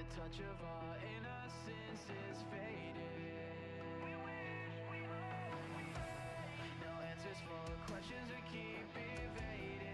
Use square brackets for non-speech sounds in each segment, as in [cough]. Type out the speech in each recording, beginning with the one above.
the touch of our innocence is fading. No answers for questions we keep evading.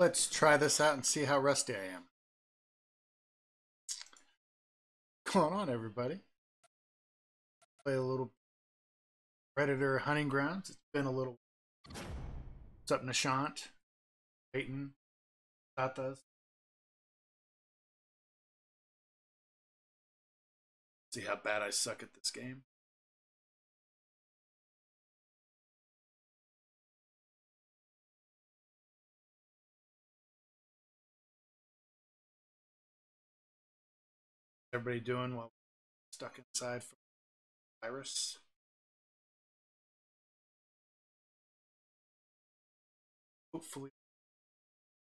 Let's try this out and see how rusty I am. What's going on, everybody? Play a little Predator Hunting Grounds. It's been a little. What's up, Nishant? Peyton? Tatas? See how bad I suck at this game. Everybody doing while stuck inside for virus? Hopefully,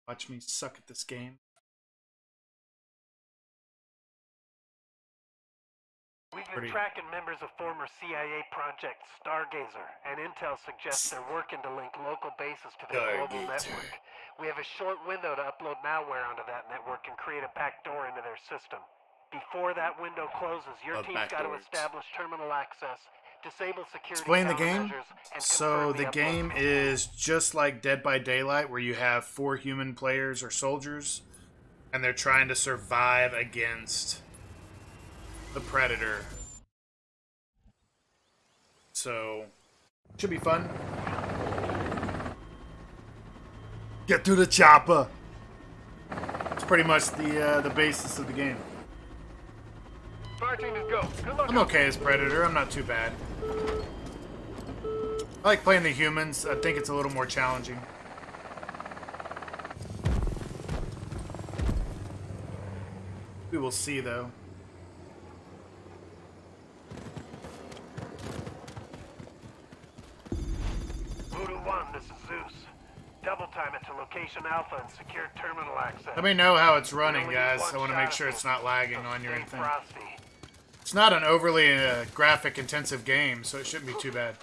watch me suck at this game. We've been Pretty- tracking members of former CIA project Stargazer, and intel suggests they're working to link local bases to their global network. We have a short window to upload malware onto that network and create a backdoor into their system. Before that window closes, your Love team's got to establish terminal access, disable security Explain the game. So confirm the game is just like Dead by Daylight, where you have four human players or soldiers, and they're trying to survive against the predator. So should be fun. Get through the chopper. It's pretty much the uh, the basis of the game. I'm okay as Predator. I'm not too bad. I like playing the humans. I think it's a little more challenging. We will see, though. Voodoo 1, this is Zeus. Double time it to location Alpha and secure terminal access. Let me know how it's running, guys. I want to make sure it's not lagging on you anything. Frosty. It's not an overly uh, graphic intensive game, so it shouldn't be too bad.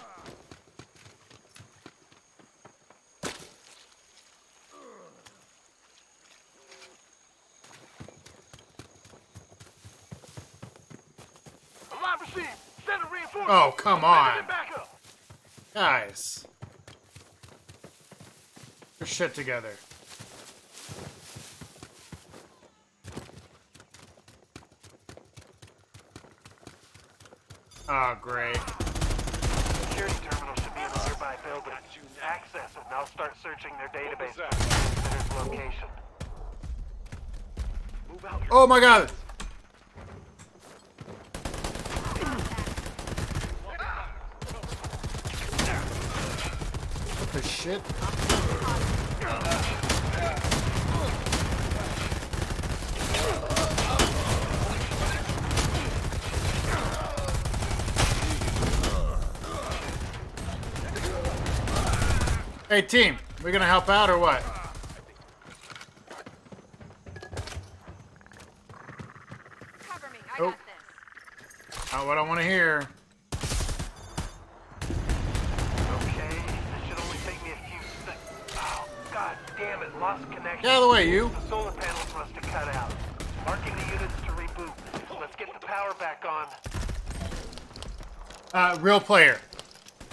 Oh, come on. Guys. Your shit together. Oh, great. Security terminal should be in a nearby building. Access it and I'll start searching their database for the visitor's location. Move out Oh my god! What the shit? Oh, Hey team, we gonna help out or what? Cover me. I Oh. got this. Not what I want to hear. Okay, this should only take me a few seconds. Oh, god damn it, lost connection. Get out of the way, you. The solar panels must have cut out. Marking the units to reboot. Let's get the power back on. Uh, real player.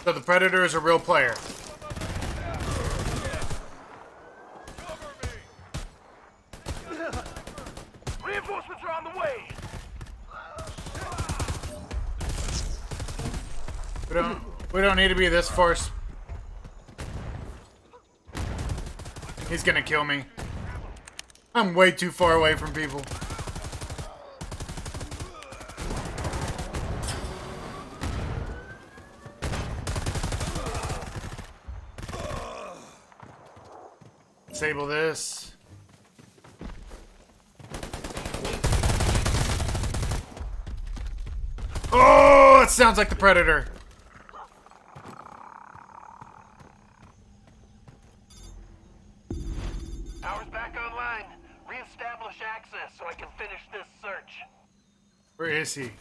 So the Predator is a real player. Reinforcements are on the way! We don't. We don't need to be this force. He's gonna kill me. I'm way too far away from people. Disable this. Oh, it sounds like the Predator. Power's back online. Reestablish access so I can finish this search. Where is he?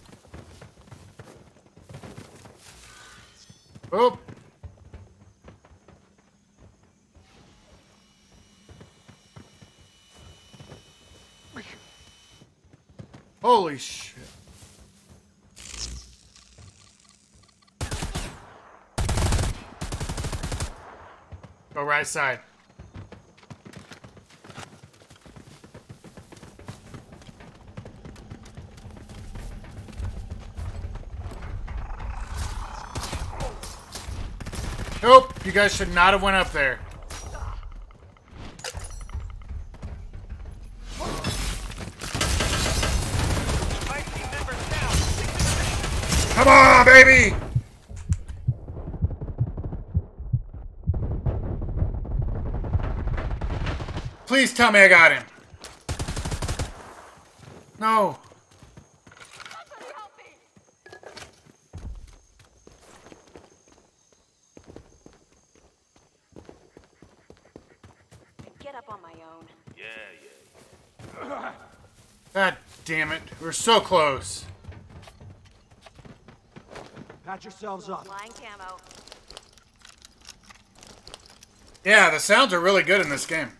Oh. Holy shit. Go right side. Guys should not have went up there. Come on, baby! Please tell me I got him. No. Somebody help me. I get up on my own. God damn it. We're so close. Patch yourselves up. Flying camo. Yeah, the sounds are really good in this game.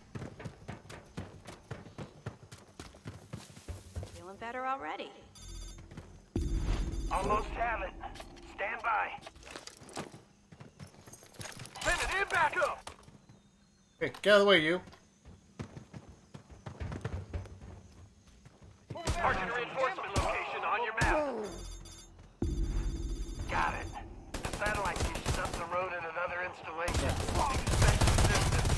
Feeling better already. Almost have it. Stand by. Send it in back up. Hey, get out of the way, you. Marking reinforcement location on your map. Got it. The satellite dishes up the road at another installation. Expect resistance.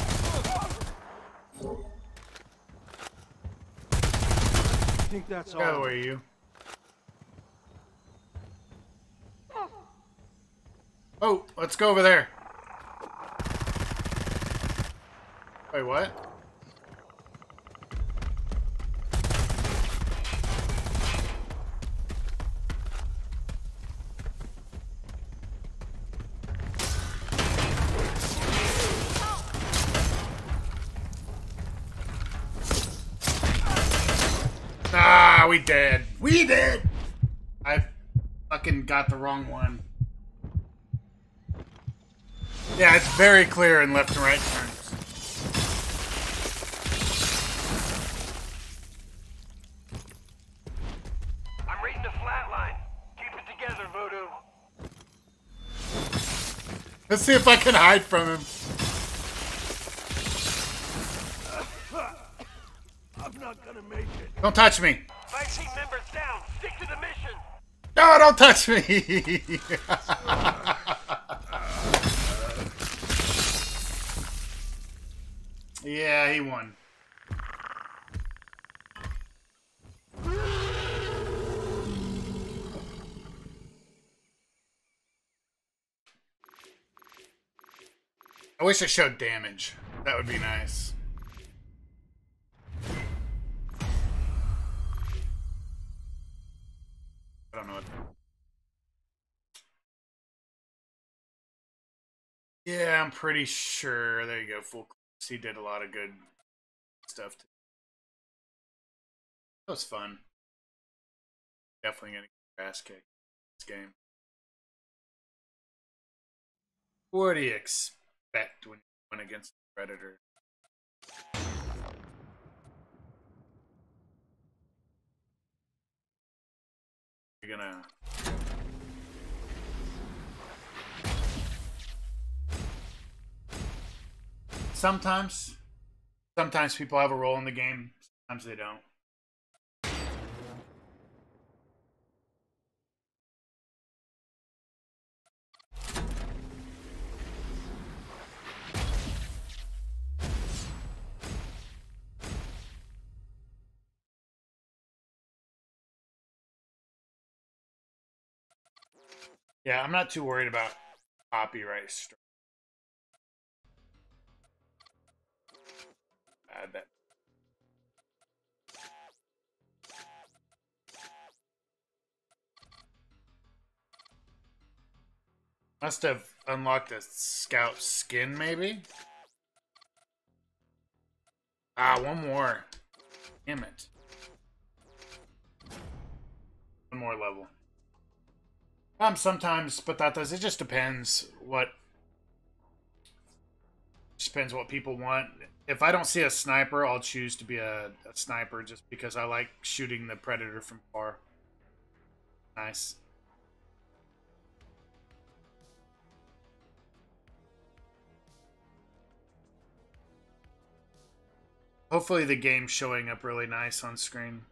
I think that's Get out of the all. you. Oh, let's go over there. Wait, what? Ah, we dead. We did. I fucking got the wrong one. Yeah, it's very clear in left and right turns. I'm reading the flatline. Keep it together, Voodoo. Let's see if I can hide from him. [laughs] I'm not gonna make it. Don't touch me. Don't touch me. yeah, he won. I wish I showed damage. That would be nice. Pretty sure. There you go. Full. He did a lot of good stuff. Too. That was fun. Definitely gonna get ass kicked this game. What do you expect when you win against the Predator? You're gonna. Sometimes, sometimes people have a role in the game. Sometimes they don't. Yeah, I'm not too worried about copyright. str- Add that. Must have unlocked a scout skin, maybe? Ah, one more. Damn it. One more level. Um, sometimes, but that does. It just depends what. Just depends what people want. If I don't see a sniper, I'll choose to be a, a sniper just because I like shooting the predator from far. Nice. Hopefully the game's showing up really nice on screen.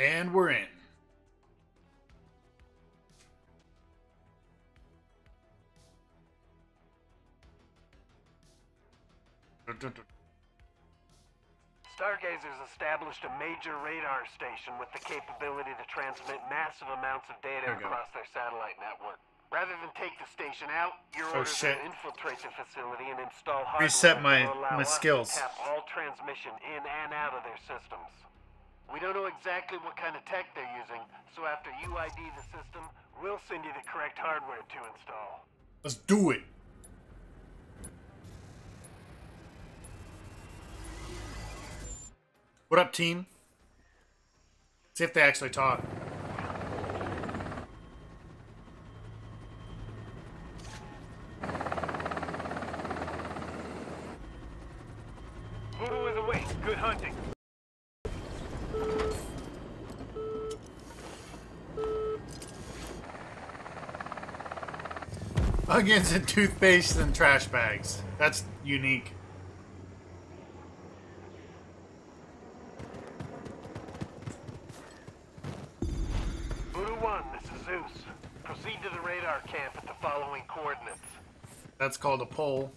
And we're in. Stargazers established a major radar station with the capability to transmit massive amounts of data go. across their satellite network. Rather than take the station out, your Oh, orders shit. to infiltrate the facility and install hardware Reset my- to allow my us skills. to tap all transmission in and out of their systems. We don't know exactly what kind of tech they're using, so after you ID the system, we'll send you the correct hardware to install. Let's do it. What up, team? See if they actually talk. Voodoo is awake. Good hunting. Onions and toothpaste and trash bags. That's unique. Voodoo 1, this is Zeus. Proceed to the radar camp at the following coordinates. That's called a pole.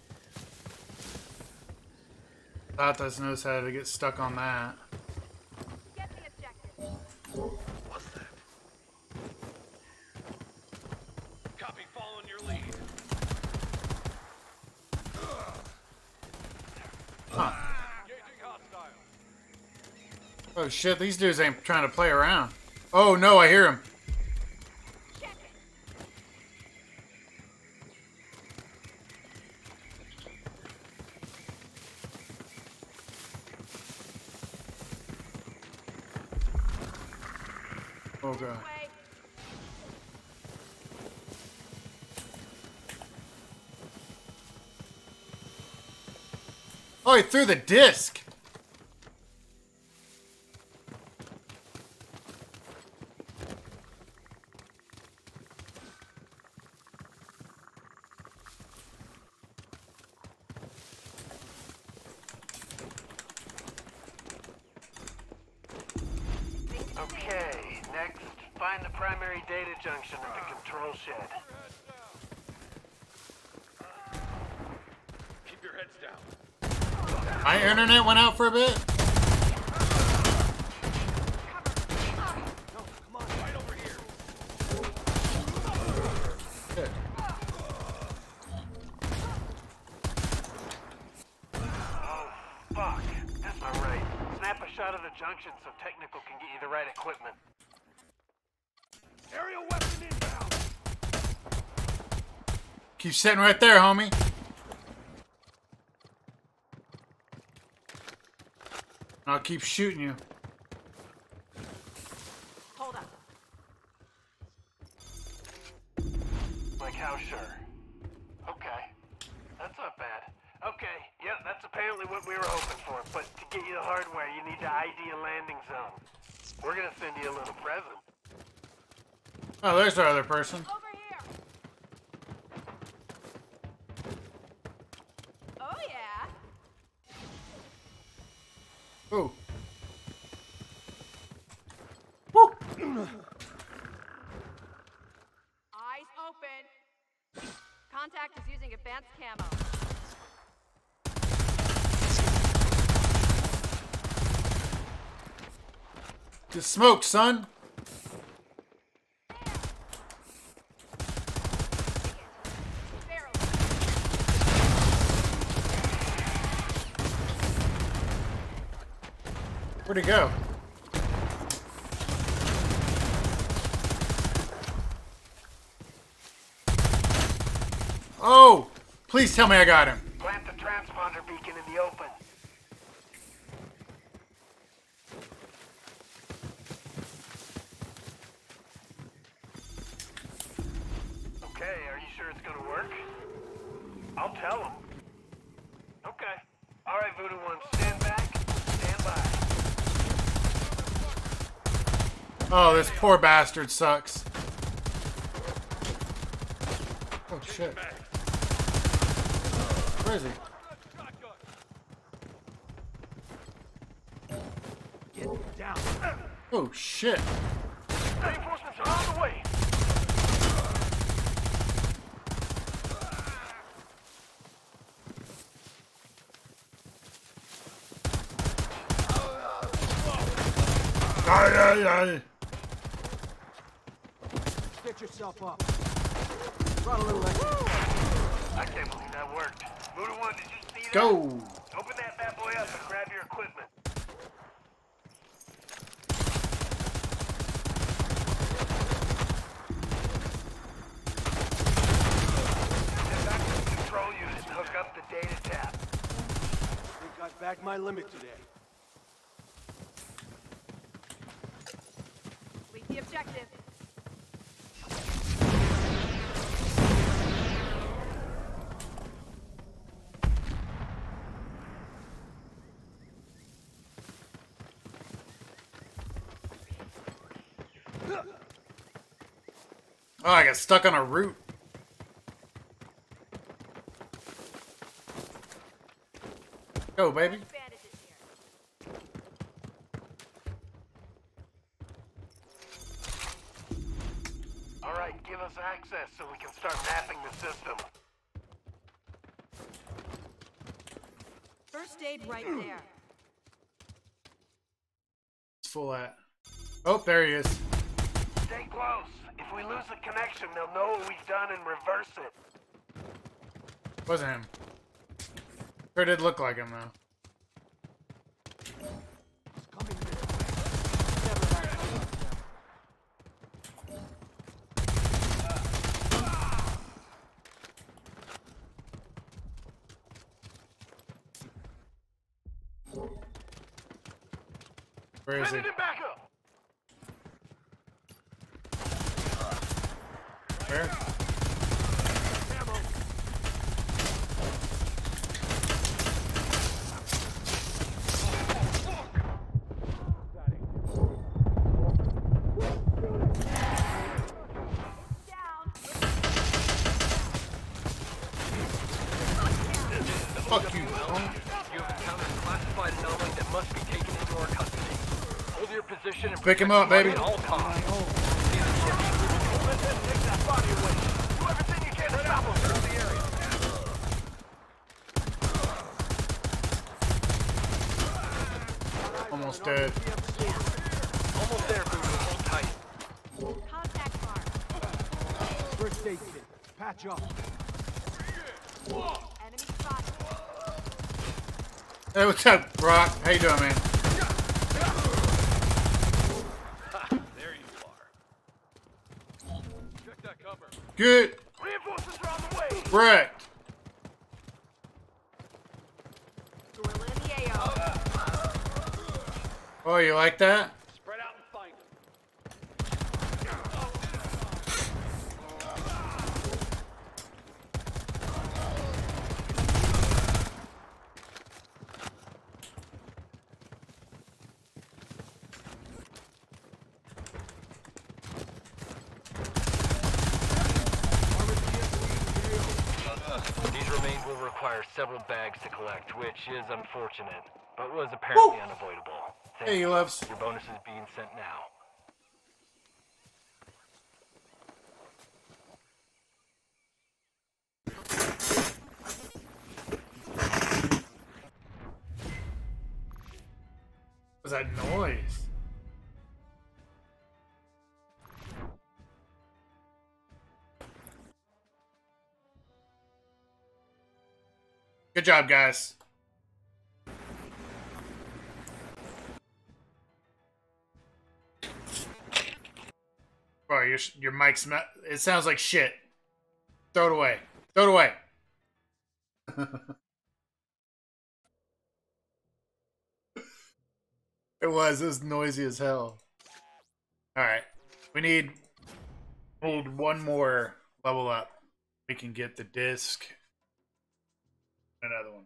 Tatas knows how to get stuck on that. Get the objective. What's that? Copy, following your lead. Engaging hostile. Oh shit, these dudes ain't trying to play around. Oh no, I hear him. Oh god. Oh, he threw the disc. Okay, next, find the primary data junction at the control shed. Keep your heads down. My internet went out for a bit. Come on, right over here. Shit. Oh, fuck. That's not right. Snap a shot of the junction so technical can get you the right equipment. Aerial weapon inbound. Keep sitting right there, homie. I'll keep shooting you. Hold up. Like how sure? Okay. That's not bad. Okay, yep, that's apparently what we were hoping for. But to get you the hardware, you need to ID a landing zone. We're gonna send you a little present. Oh, there's our other person. Over here. Oh yeah. Oh. Woo. Eyes open. Contact is using advanced camo. Just smoke, son. Where'd he go? Oh! Please tell me I got him. Plant the transponder beacon in the open. Okay, are you sure it's gonna work? I'll tell them. Okay. Alright, Voodoo One, stand back, stand by. Oh, this poor bastard sucks. Oh shit. Where is he? Oh shit. Reinforcements are on the way. Ay, ay, ay. Get yourself up. Run a little extra. I can't believe that worked. Voodoo One, did you see that? Go. Open that bad boy up and grab your equipment. Get back to the control unit and hook up the data tap. think I've bagged my limit Oh, I got stuck on a root. Go, baby. All right, give us access so we can start mapping the system. First aid right there. It's full at. Oh, there he is him, they'll know what we've done and reverse it. Wasn't him. Sure did look like him, though. Where is he? Sending him back up. Where? Ammo. Down. Fuck you. Tom. You have encountered classified anomaly that must be taken into our custody. Hold your position and Pick him up, baby. At all costs. Take that body away. Do everything you can to stop him. Clear the area. Almost dead. Almost there, Boo. Hold tight. Contact mark. First aid kit. Patch up. Enemy spotted. Hey, Brock? How you doing, man? There you are. Check that cover. Good. Reinforcements are on the way. AO. Oh, you like that? Spread out and find them. These remains will require several bags to collect, which is unfortunate, but was apparently unavoidable. Thank Hey, you. you loves. Your bonus is being sent now. was that noise? Good job, guys. Your your mic's not, it sounds like shit. Throw it away. Throw it away. [laughs] It was. It was noisy as hell. All right, we need need one more level up. We can get the disc. Another one.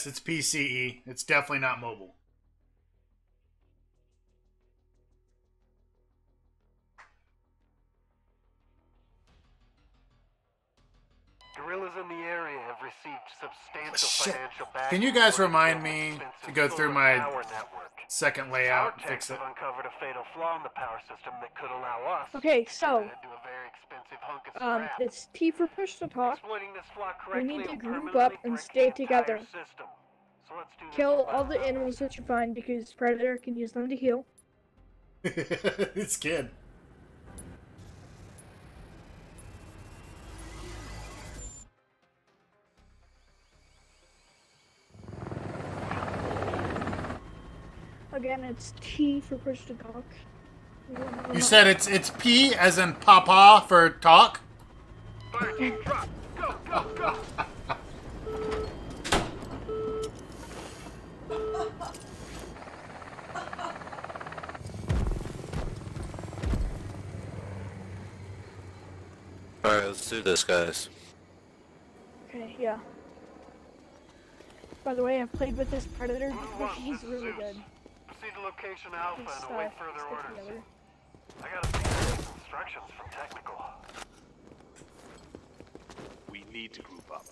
Yes, it's PCE. It's definitely not mobile. Guerrillas in the area received substantial Shit. financial backing. Can you guys remind me to go through my network. Second layout, techs fix it. uncovered a fatal flaw in the power system that could allow us Okay, so, to do a very expensive hunk of um, it's T for push to talk. Exploiting this flaw We need to group up and stay together. system. So let's do Kill one all the animals that you find because Predator can use them to heal. [laughs] it's good. Again, it's T for push to talk. You said it's it's P as in Papa for talk. Fire team, drop. Go, go, go. Alright, let's do this, guys. Okay, yeah. By the way, I've played with this Predator before. [laughs] He's this is really good. Proceed to location Alpha and await further orders. together. I gotta see instructions from technical. We need to group up.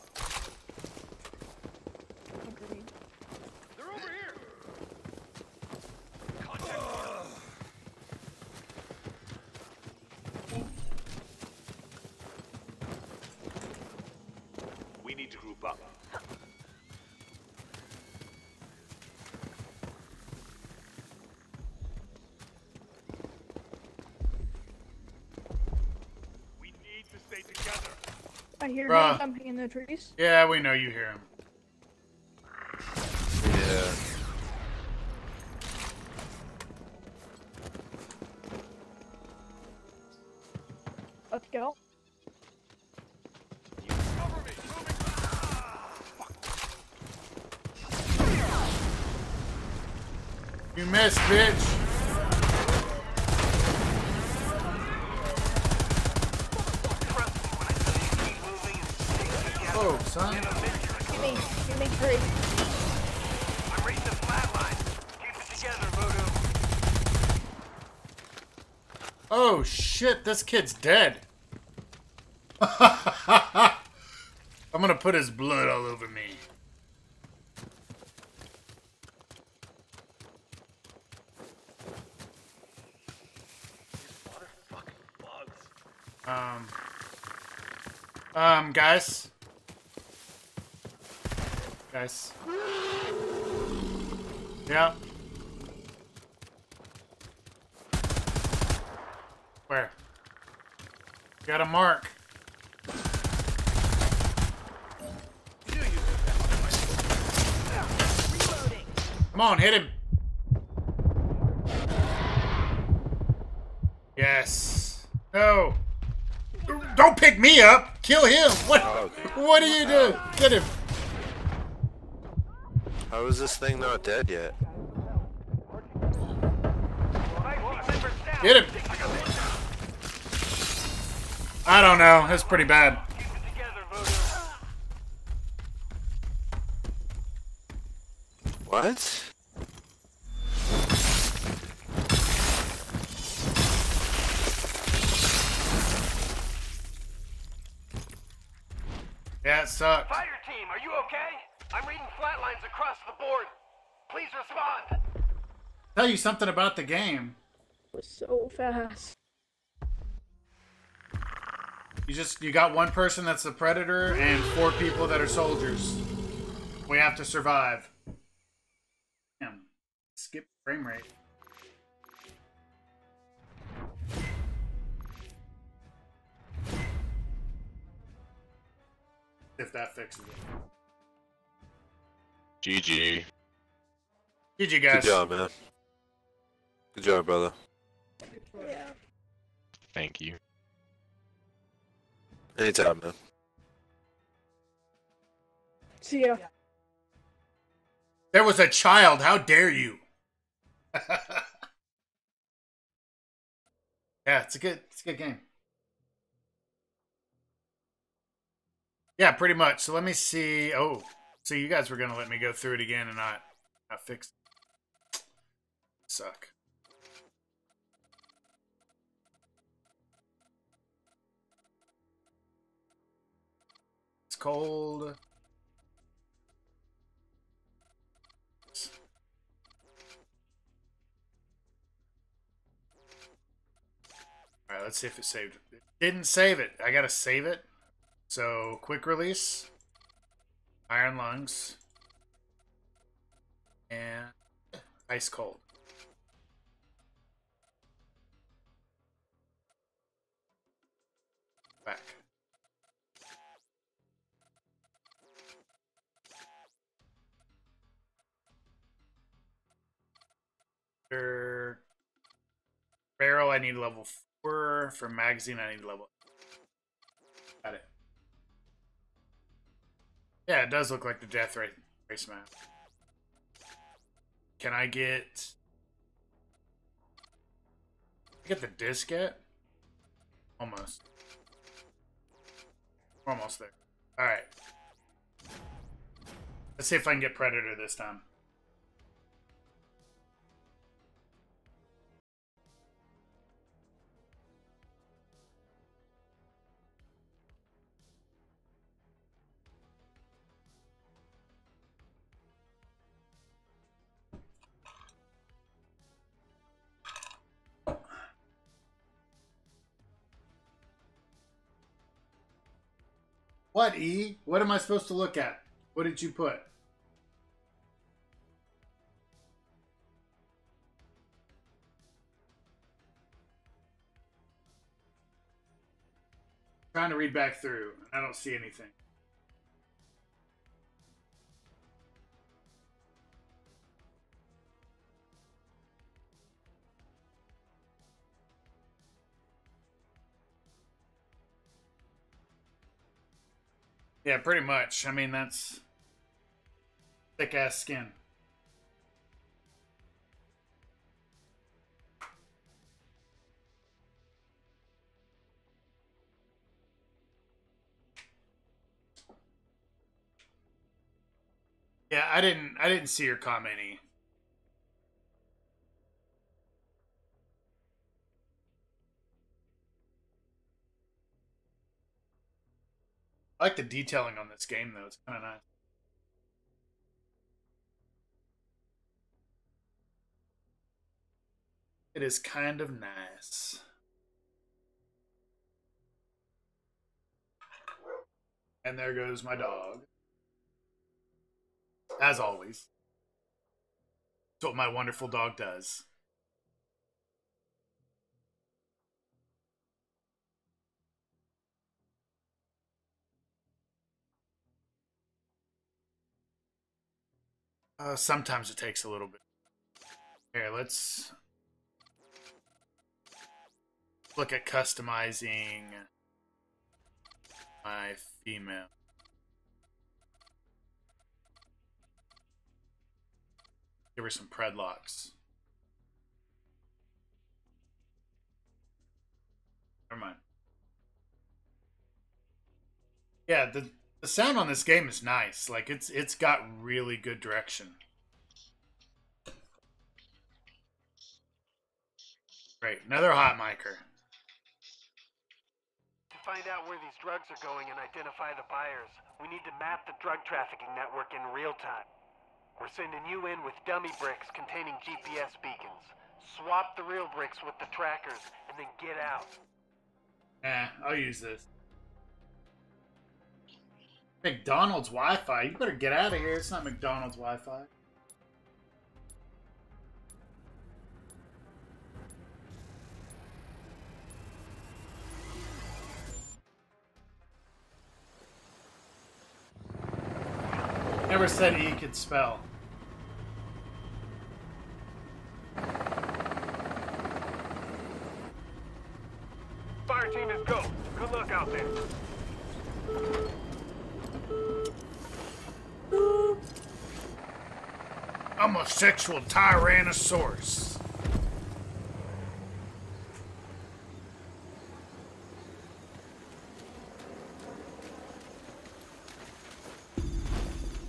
I hear Bruh. him jumping in the trees. Yeah, we know you hear him. Yeah. Let's go. You missed, bitch! Shit, this kid's dead. [laughs] I'm gonna put his blood all over me. Um, um, guys, guys, yeah. Where? Got a mark. Come on, hit him. Yes. No. Don't pick me up. Kill him. [laughs] What? Oh. What do you do? Get him. How is this thing not dead yet? Get him. I don't know. That's pretty bad. Keep it together, Voodoo. What? Yeah, it sucked. Fire team, are you okay? I'm reading flat lines across the board. Please respond. Tell you something about the game. It was so fast. You just you got one person that's the predator and four people that are soldiers. We have to survive. Damn. Skip frame rate. If that fixes it. GG. GG Good guys. Good job, man. Good job, brother. Yeah. Thank you. Anytime, man. See ya. There was a child. How dare you? [laughs] yeah, it's a good it's a good game. Yeah, pretty much. So let me see. Oh, so you guys were gonna let me go through it again and not not fix it. Suck. Cold. All right, let's see if it saved. It didn't save it. I gotta save it. So quick release, iron lungs, and ice cold. Back. Barrel, I need level four. For magazine, I need level. Got it. Yeah, it does look like the death race, race map. Can I get get the disc yet? Almost. Almost there. Alright. Let's see if I can get Predator this time. What, E? What am I supposed to look at? What did you put? trying to read back through. I don't see anything. Yeah, pretty much. I mean, that's thick ass skin. Yeah, I didn't. I didn't see her commenting. I like the detailing on this game, though. It's kind of nice. It is kind of nice. And there goes my dog. As always. That's what my wonderful dog does. Uh, sometimes it takes a little bit. Here, let's look at customizing my female. Give her some predlocks. Never mind. Yeah, the the sound on this game is nice. Like it's it's got really good direction. Great, another hot micer. To find out where these drugs are going and identify the buyers, we need to map the drug trafficking network in real time. We're sending you in with dummy bricks containing GPS beacons. Swap the real bricks with the trackers, and then get out. Eh, I'll use this. McDonald's Wi-Fi. You better get out of here. It's not McDonald's Wi-Fi. Never said he could spell. Fire team is go. Good luck out there. I'm a sexual tyrannosaurus.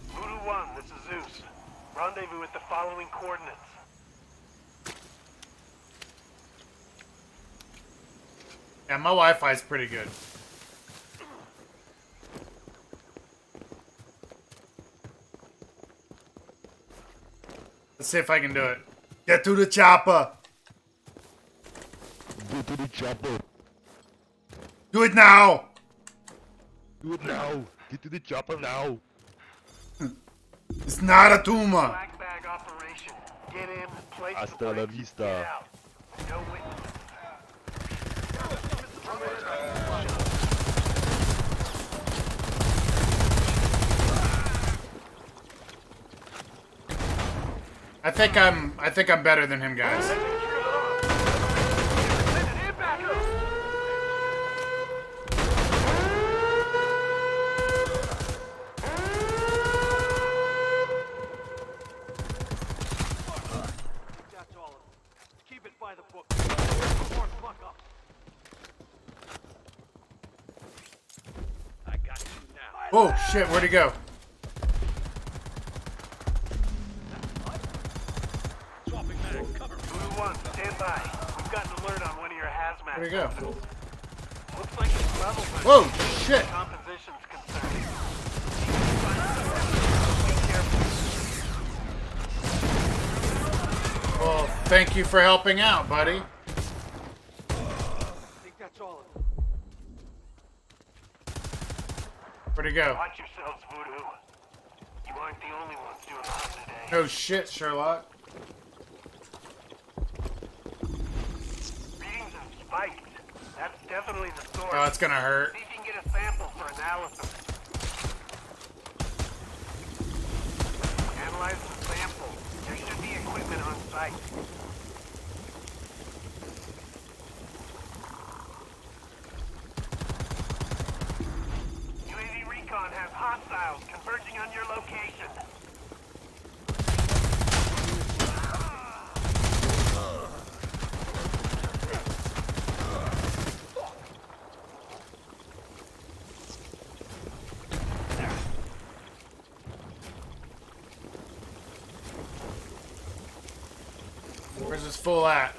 Voodoo 1, this is Zeus. Rendezvous with the following coordinates. Yeah, my Wi-Fi is pretty good. Let's see if I can do it. Get to the chopper. Go to the chopper. Do it now. Do it now. Get to the chopper now. It's not a tumor. Black bag operation. Get in, place the Hasta la bricks, vista. Get out. No witnesses. I think I'm. I think I'm better than him, guys. Oh shit! Where'd he go? Helping out, buddy. I think that's all of it. Where'd he go? Watch yourselves, Voodoo. You aren't the only ones doing the today. No shit, Sherlock. Readings have spiked. That's definitely the source. Oh, it's gonna hurt. See if you can get a sample for analysis. Analyze the sample. There should be equipment on site. Recon hostiles converging on your location. Where's this fool at?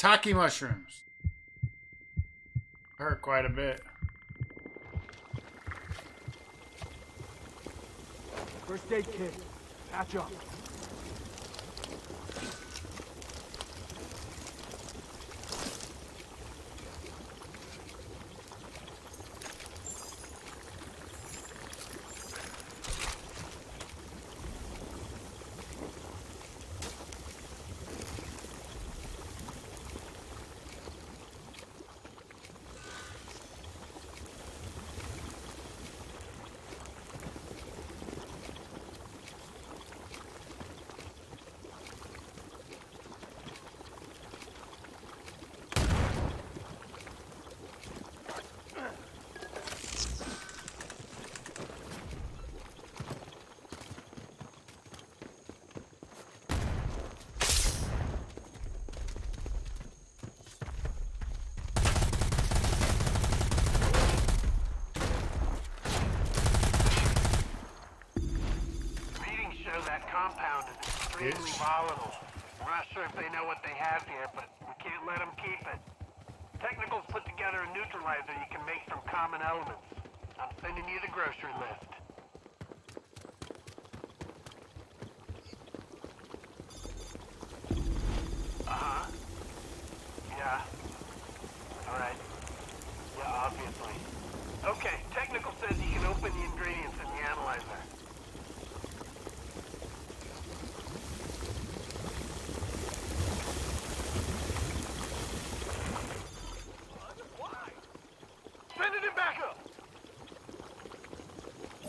shiitake mushrooms. Hurt quite a bit. First aid kit. Patch up.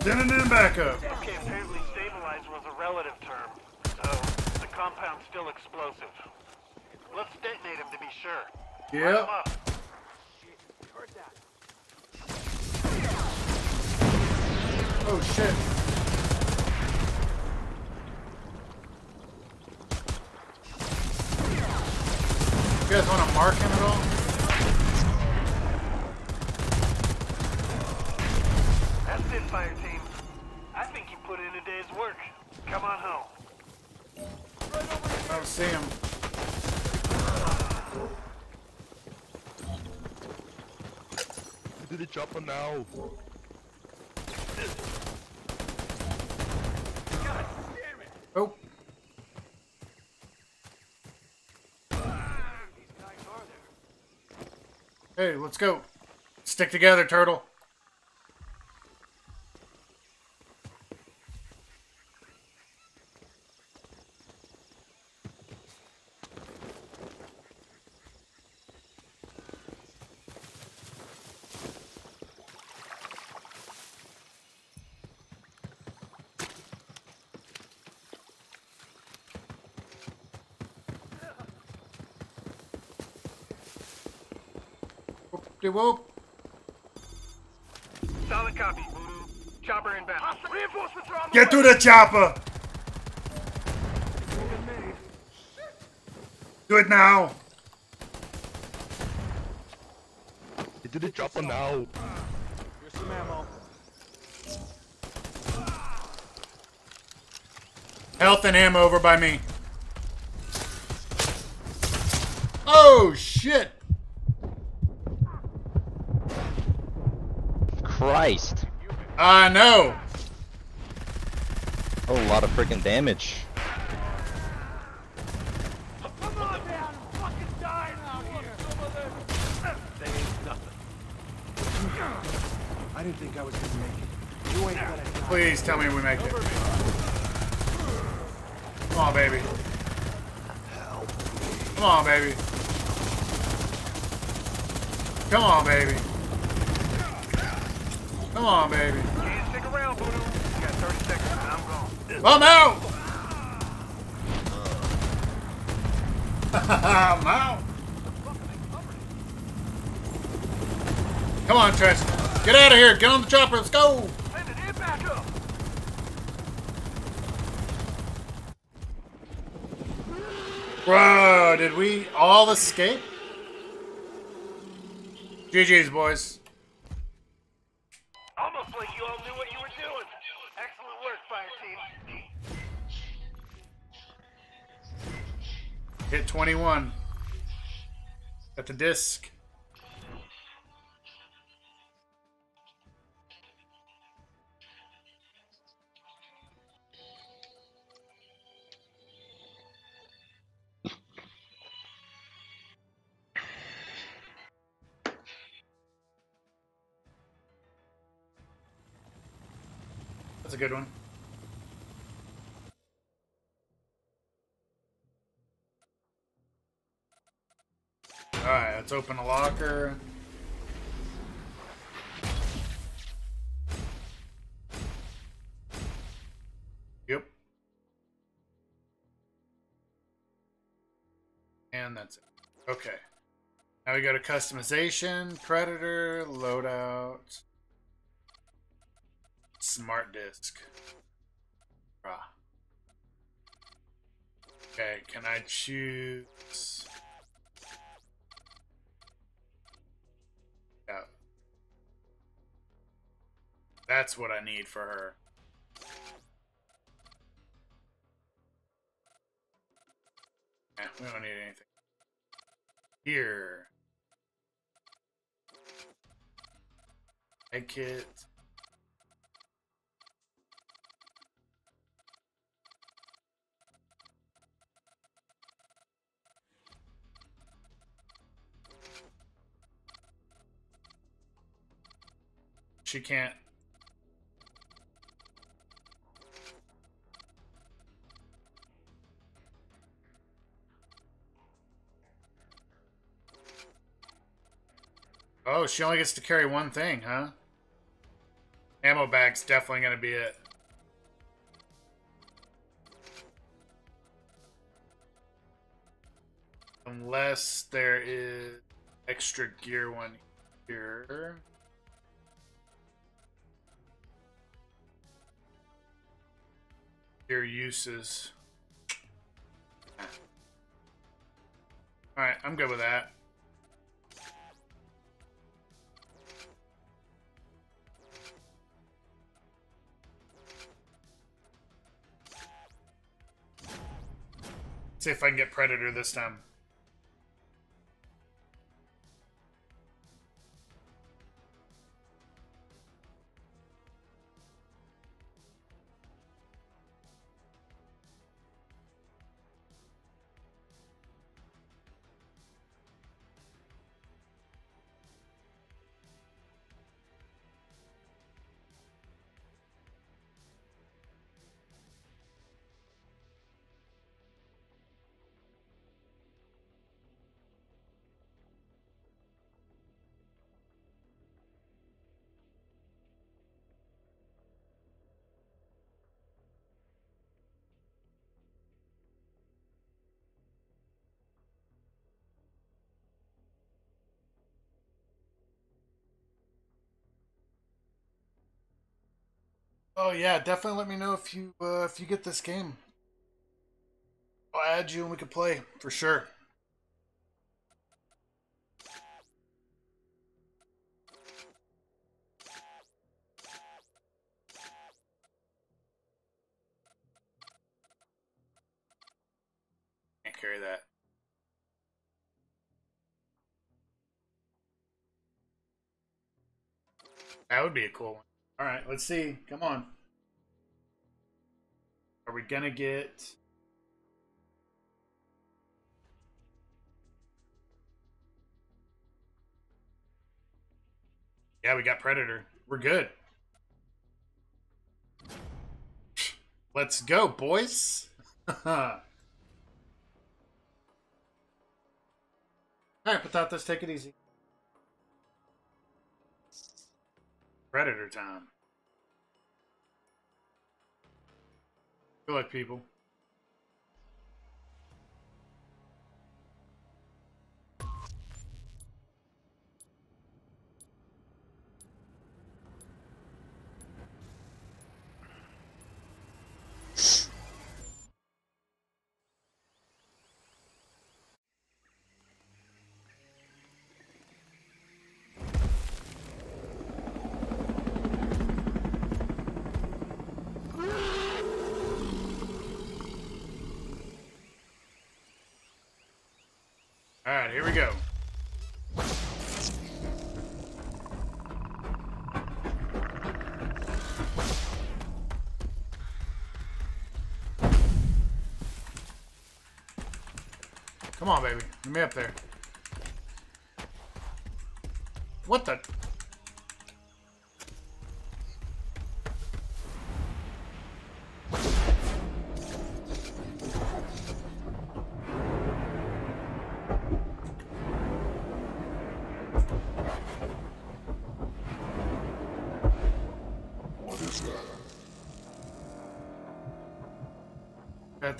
Then and then back up. Okay, apparently stabilized was a relative term. So, the compound's still explosive. Let's detonate him to be sure. Yeah. Hey, let's go. Stick together, turtle. They woke. Solid copy. Chopper inbound. Reinforcements are on the Get through the chopper! Do it now! Get to the chopper now! Here's some ammo. Health and ammo over by me. Oh, shit! Christ. I know. Oh, a lot of freaking damage. Come on, man! Fucking dying out here! They ain't nothing. I didn't think I was gonna make it. You ain't gonna die. Please tell me we make it. Come on, baby. Come on, baby. Come on, baby. Come on, baby. Stick around, Voodoo. You got 30 seconds and I'm gone. I'm out! [laughs] I'm out! Come on, Tristan. Get out of here. Get on the chopper. Let's go. Send it in back up. Bro, did we all escape? GG's, boys. 21. Got the disc. That's a good one. Alright, let's open a locker. Yep. And that's it. Okay. Now we go to customization, predator, loadout, smart disk. Rah. Okay, can I choose? That's what I need for her. Yeah, we don't need anything. Here. Egg kit. She can't. Oh, she only gets to carry one thing, huh? Ammo bag's definitely going to be it. Unless there is extra gear one here. Gear uses. Alright, I'm good with that. See if I can get Predator this time. Oh yeah, definitely let me know if you uh, if you get this game. I'll add you and we can play for sure. Can't carry that. That would be a cool one. All right, let's see. Come on. Are we gonna get? Yeah, we got Predator. We're good. Let's go, boys. [laughs] All right, Patatas, take it easy. Predator time. Good luck, people. All right, here we go. Come on, baby. Get me up there. What the?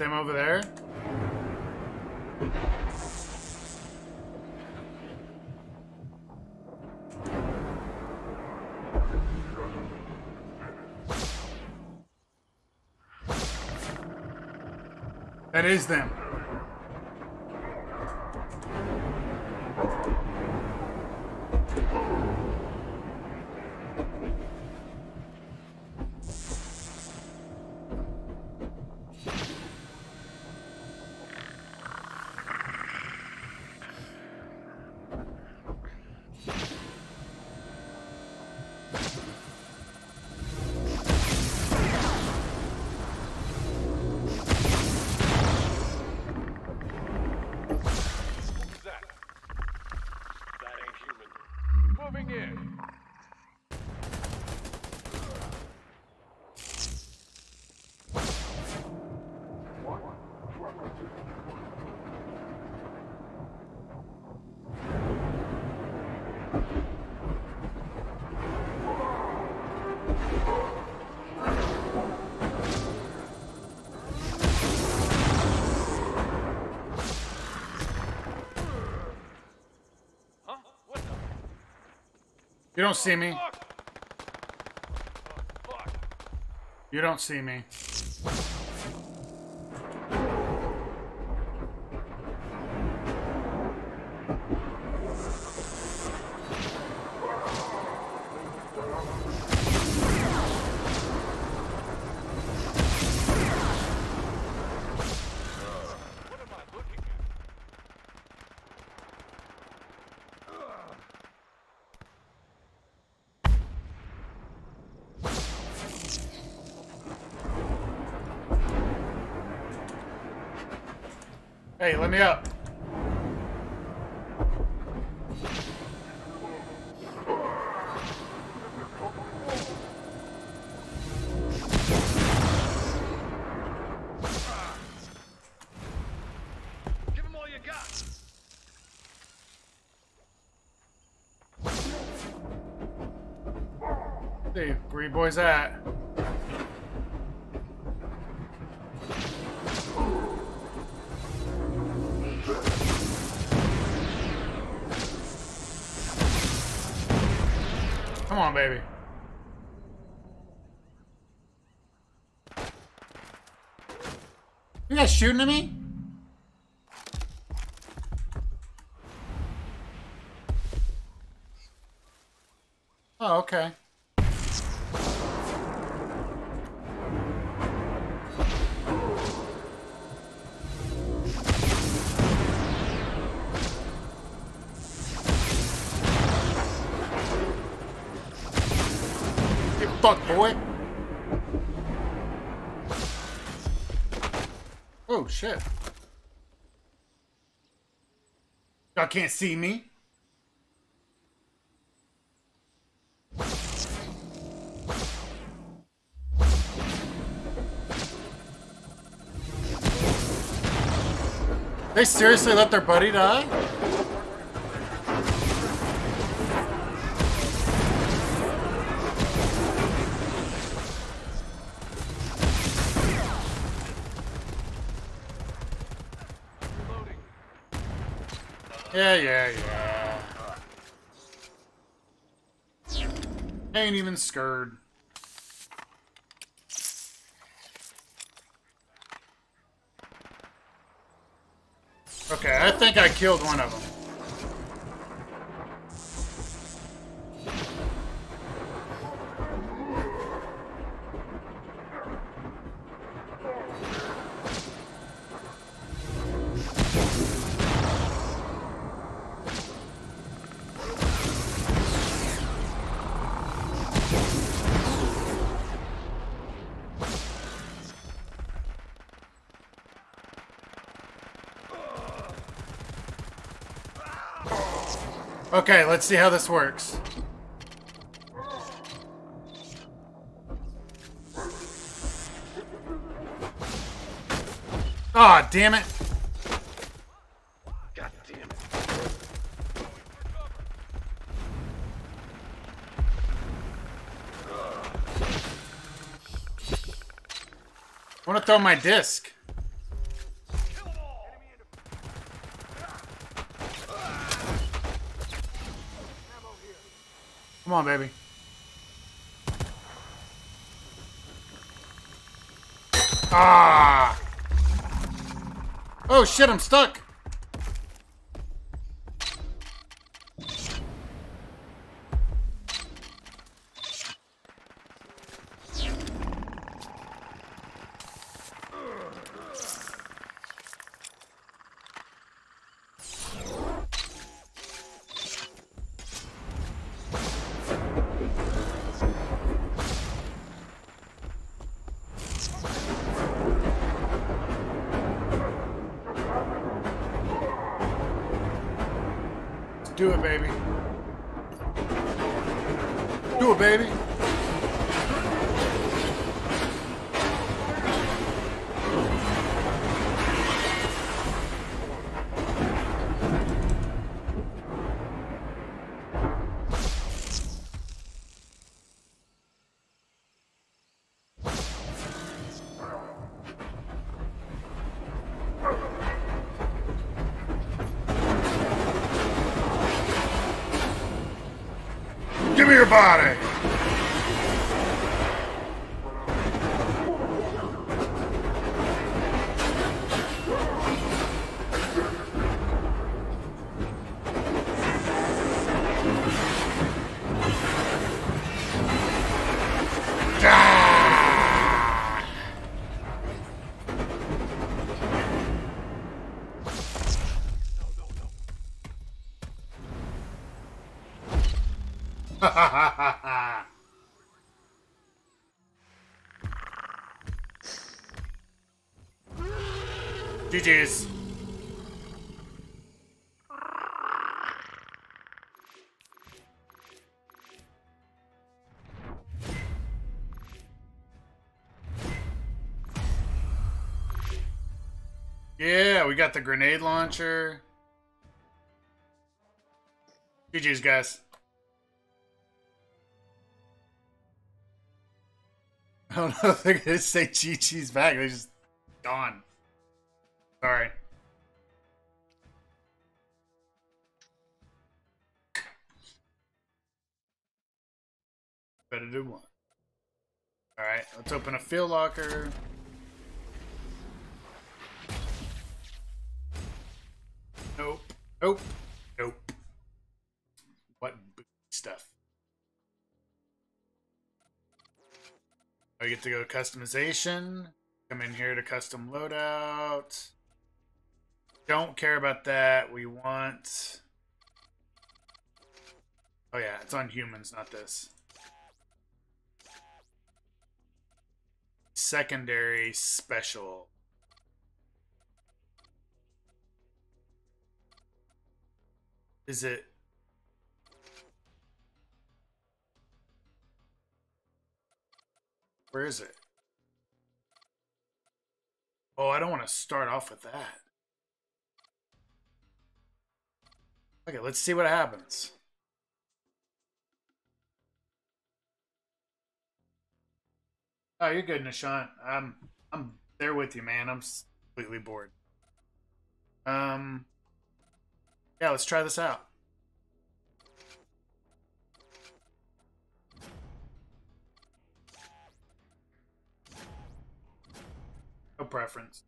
Them over there. That is them. You don't see me. Oh, fuck. Oh, you don't see me. Where you boys at? Come on, baby. You guys shooting at me? Shit. Y'all can't see me. They seriously let their buddy die? Ain't even scared. Okay, I think I killed one of them. Okay, let's see how this works. Aw, oh, damn it. God damn it. I want to throw my disc. On, baby. Ah! Oh shit, I'm stuck. Yeah, we got the grenade launcher. GG's, guys. [laughs] I don't know if they're gonna say GG's back. They just locker. Nope. Nope. Nope. What stuff? I get to go customization. Come in here to custom loadout. Don't care about that. We want. Oh, yeah, it's on humans, not this. Secondary special. Is it? Where is it? Oh, I don't want to start off with that. Okay, let's see what happens. Oh, you're good, Nishant. I'm I'm there with you, man. I'm completely bored. Um, yeah, let's try this out. No preference.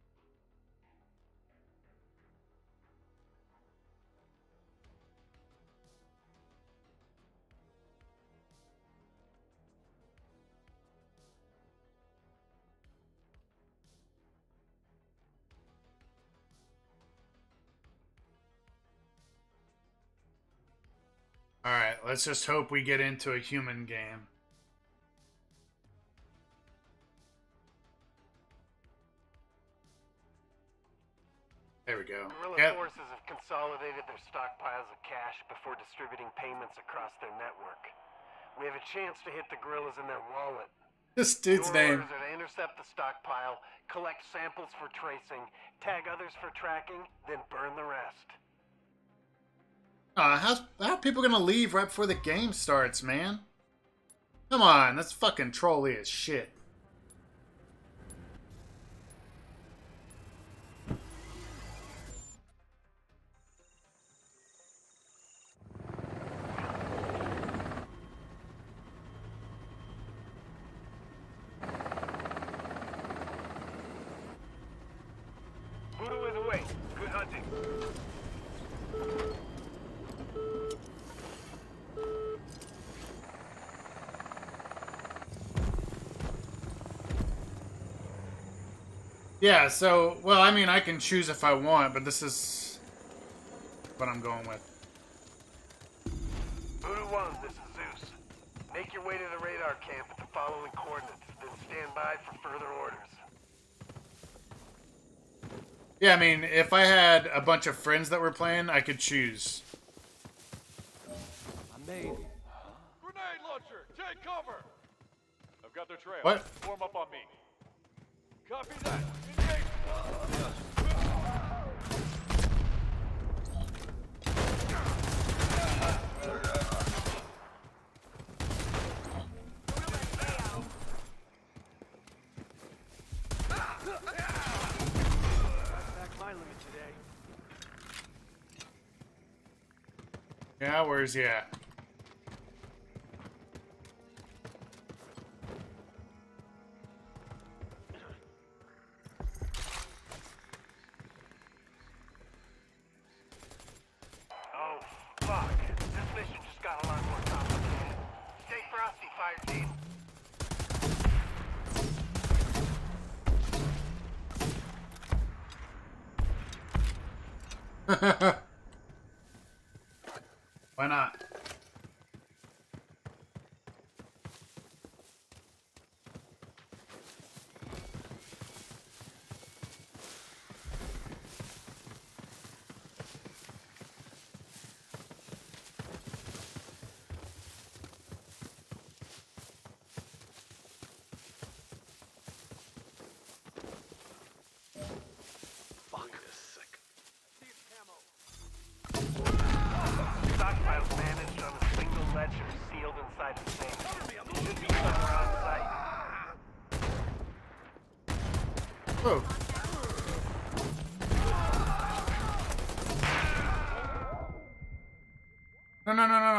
All right, let's just hope we get into a human game. There we go. Guerrilla Yep. forces have consolidated their stockpiles of cash before distributing payments across their network. We have a chance to hit the guerrillas in their wallet. This dude's Your name. orders are to intercept the stockpile, collect samples for tracing, tag others for tracking, then burn the rest. Uh, how's how are people gonna leave right before the game starts, man? Come on, that's fucking trolly as shit. Voodoo is away. Good hunting. Yeah, so well, I mean, I can choose if I want, but this is what I'm going with. Voodoo 1, this is Zeus. Make your way to the radar camp at the following coordinates, then stand by for further orders. Yeah, I mean, if I had a bunch of friends that were playing, I could choose. Maybe. Grenade launcher! Take cover! I've got their trail. What? Form up on me. Copy that. Yeah, where's he at?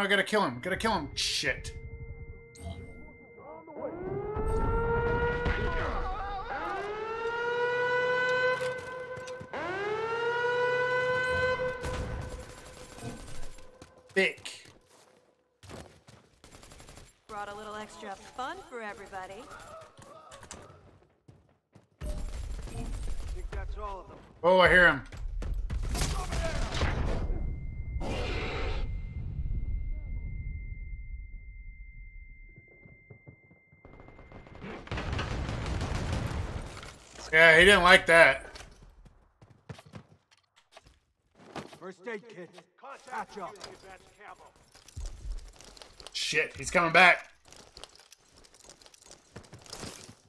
I gotta kill him. Gotta kill him. Shit. Thick. Brought a little extra fun for everybody. think that's all of them. Oh, I hear him. Yeah, he didn't like that. First aid kit. Patch up. Shit, he's coming back.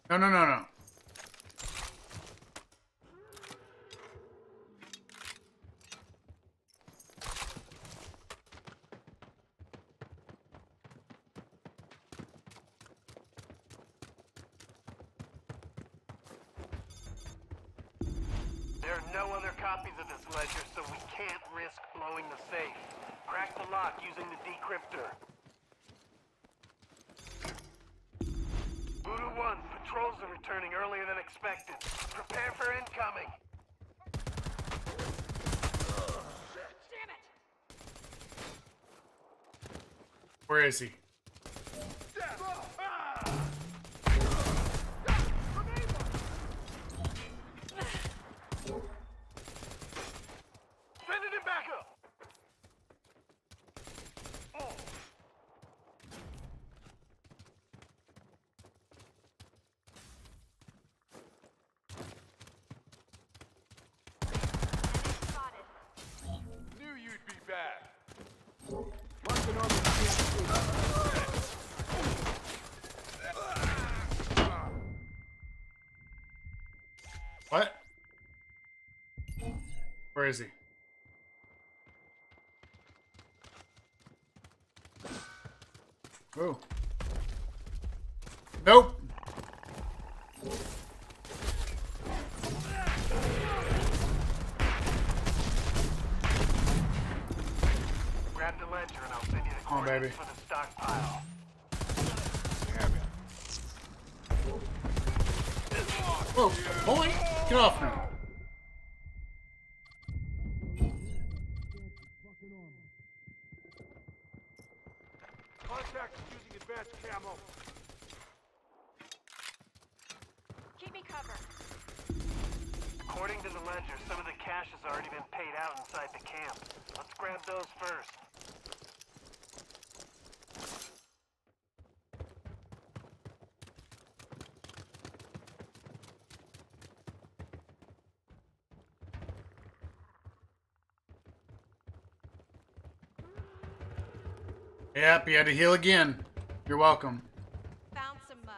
No, no, no, no. There are no other copies of this ledger, so we can't risk blowing the safe. Crack the lock using the decryptor. Voodoo 1, patrols are returning earlier than expected. Prepare for incoming. Where is he? Yep, you had to heal again. You're welcome. Found some mud.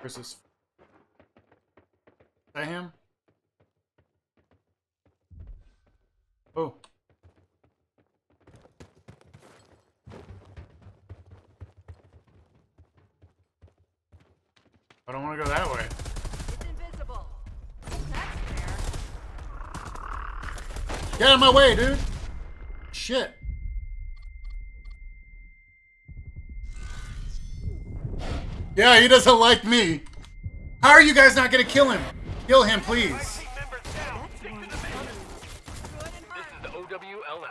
Where's this? Is that him? Oh. I don't want to go that way. It's invisible. That's fair. Get out of my way, dude! Shit. Yeah, he doesn't like me. How are you guys not gonna kill him? Kill him, please. Oh this is the OWLF.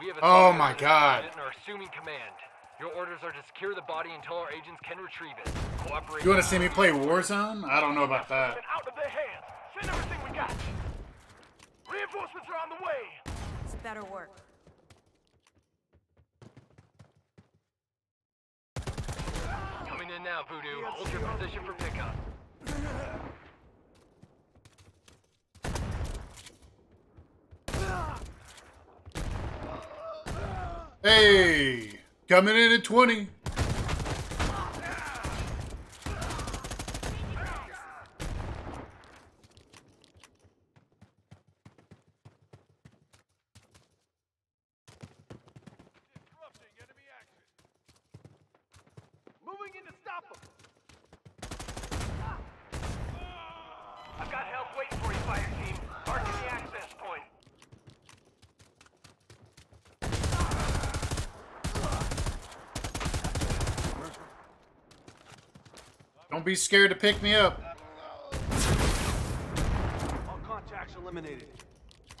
We have Oh my God. are assuming command. Your orders are to secure the body until our agents can retrieve it. Cooperate. You want to see me play Warzone? I don't know about that. Been out of their hands. Send everything we got. Reinforcements are on the way. It's better work. Coming in now, Voodoo. Hold your position for pickup. Hey, coming in at 20. Disrupting enemy action. Moving in to stop them. I've got help waiting for you, fire team. Marking the access point. Don't be scared to pick me up. All contacts eliminated.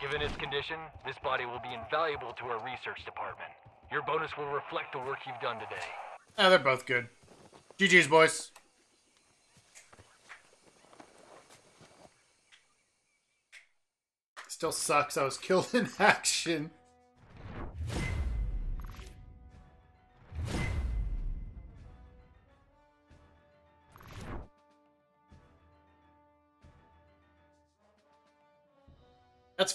Given its condition, this body will be invaluable to our research department. Your bonus will reflect the work you've done today. Ah, they're both good. GG's, boys. Still sucks. I was [laughs] killed in action.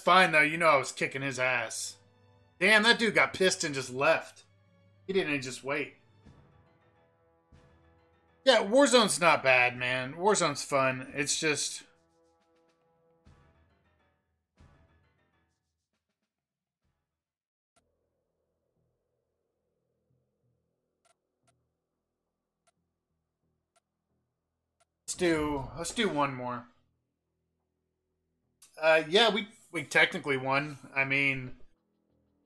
Fine though. You know I was kicking his ass. Damn, that dude got pissed and just left. He didn't just wait. Yeah, Warzone's not bad, man. Warzone's fun. It's just Let's do let's do one more. Uh yeah, we we technically won. I mean,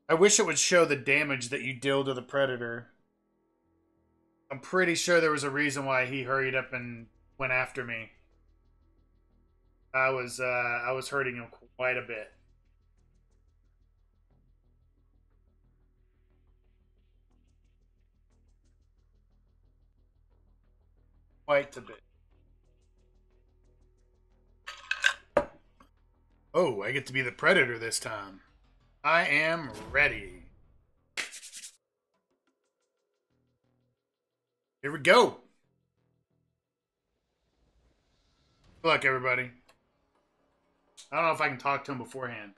I wish it would show the damage that you deal to the predator. I'm pretty sure there was a reason why he hurried up and went after me. I was uh I was hurting him quite a bit. Quite a bit. Oh, I get to be the predator this time. I am ready. Here we go. Good luck, everybody. I don't know if I can talk to him beforehand.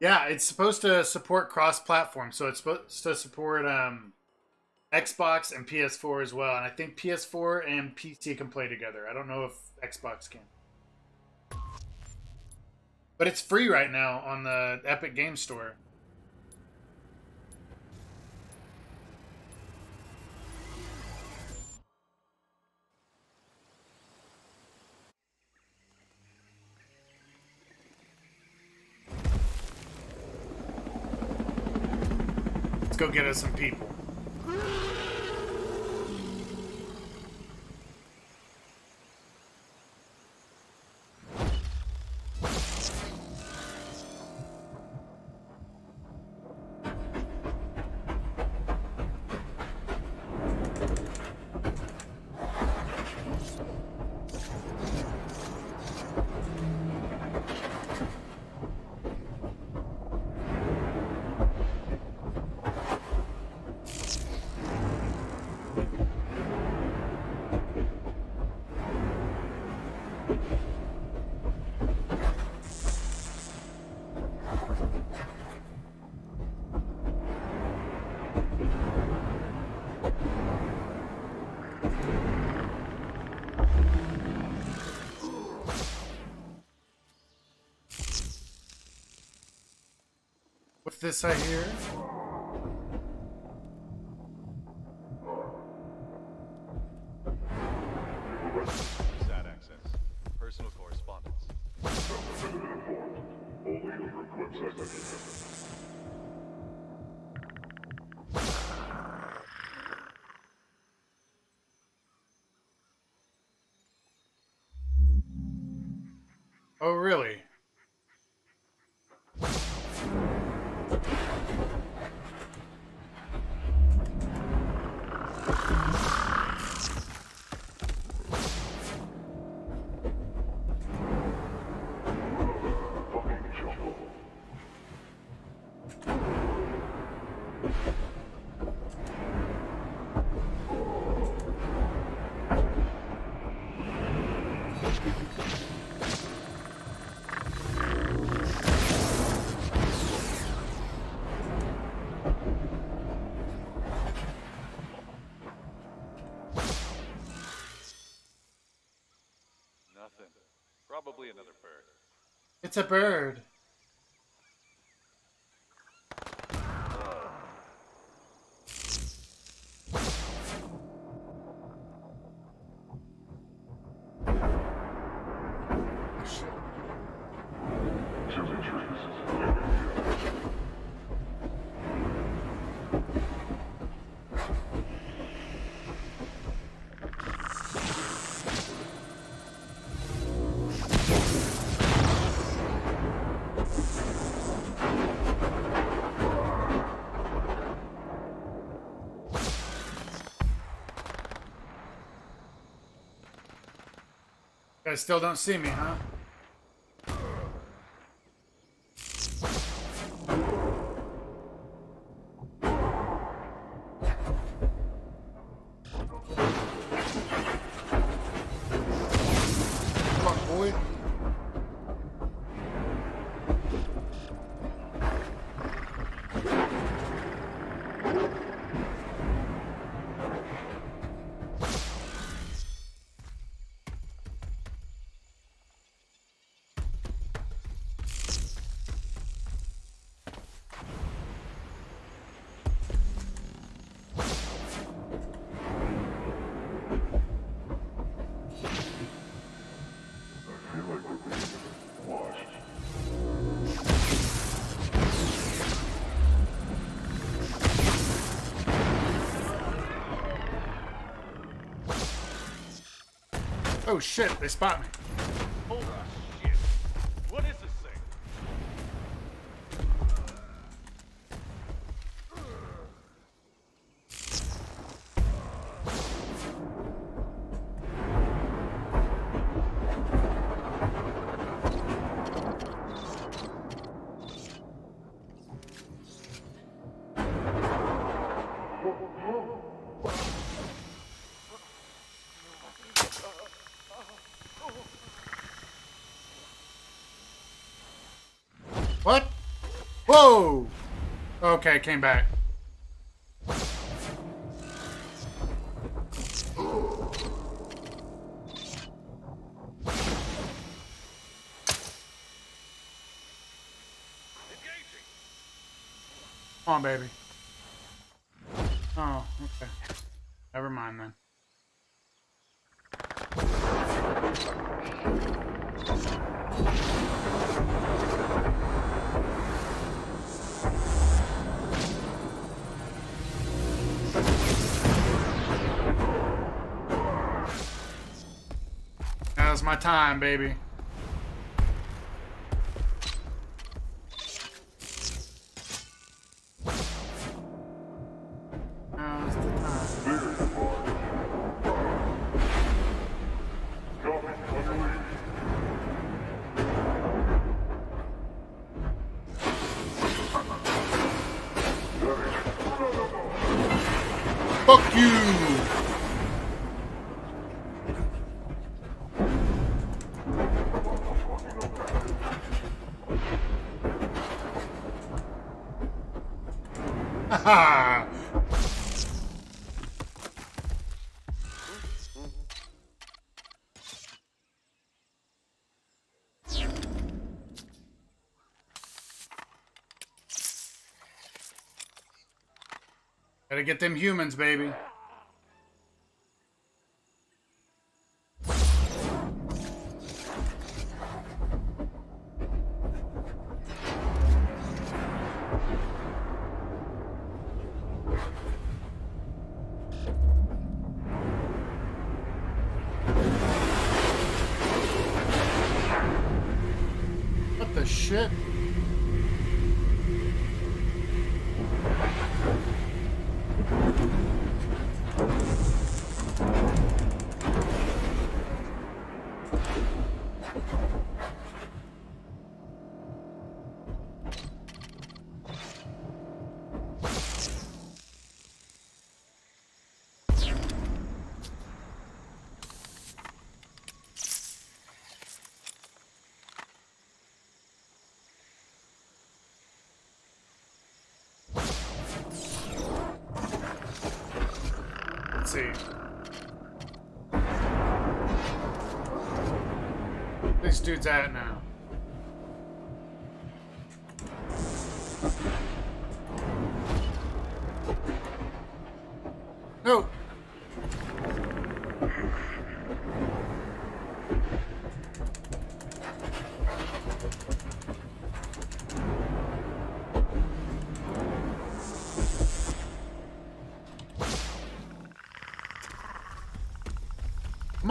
Yeah, it's supposed to support cross-platform, so it's supposed to support um, Xbox and PS4 as well. And I think PS4 and PC can play together. I don't know if Xbox can. But it's free right now on the Epic Game Store. Let's go get us some people. This I hear? Probably another bird. It's a bird. Guys still don't see me, huh? Oh shit, they spot me. Whoa! Okay, came back. Come on, baby. Oh, okay. Never mind then. Time, baby. Fuck you! Get them humans, baby.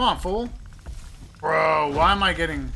Come on, fool. Bro, why am I getting...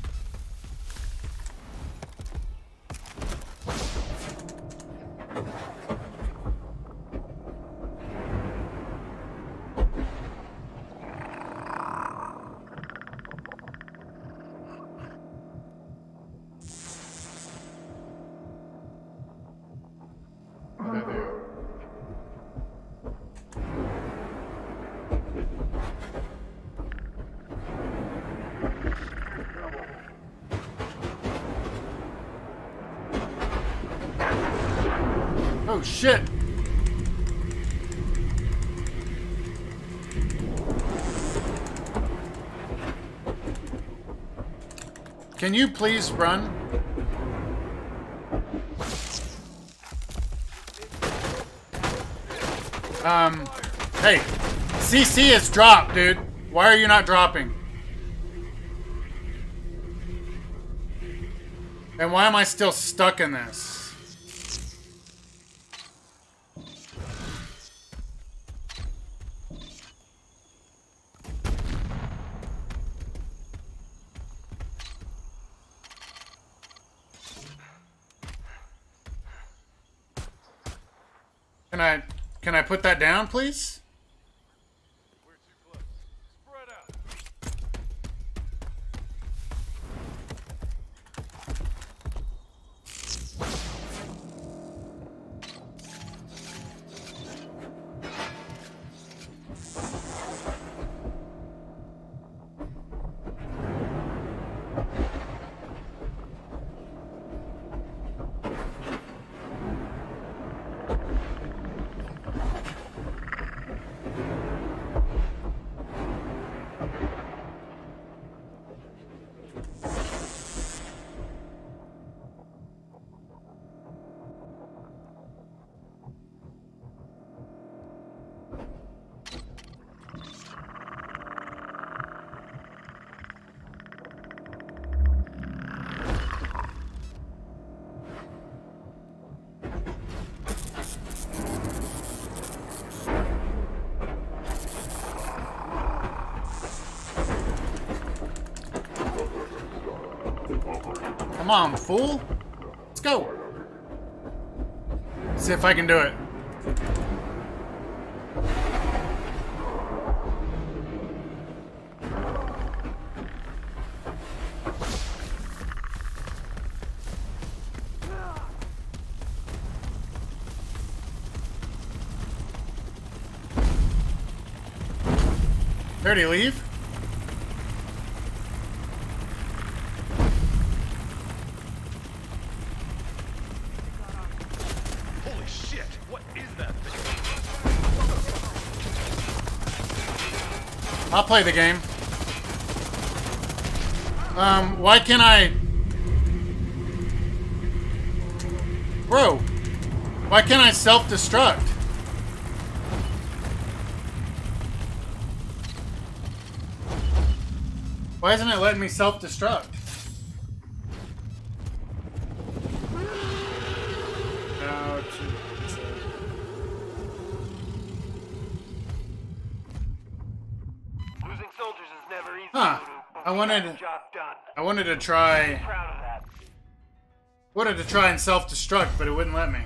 Can you please run? Um, hey, CC is dropped, dude. Why are you not dropping? And why am I still stuck in this? Can I can I put that down, please? Come on, fool. Let's go. See if I can do it. Where'd he leave? Play the game. Um, why can't I... Bro, why can't I self-destruct? Why isn't it letting me self-destruct? No, it's- Losing soldiers is never easy. Huh. Voodoo, but I we wanted- got the job done. I wanted to try... Wanted to try and self-destruct, but it wouldn't let me.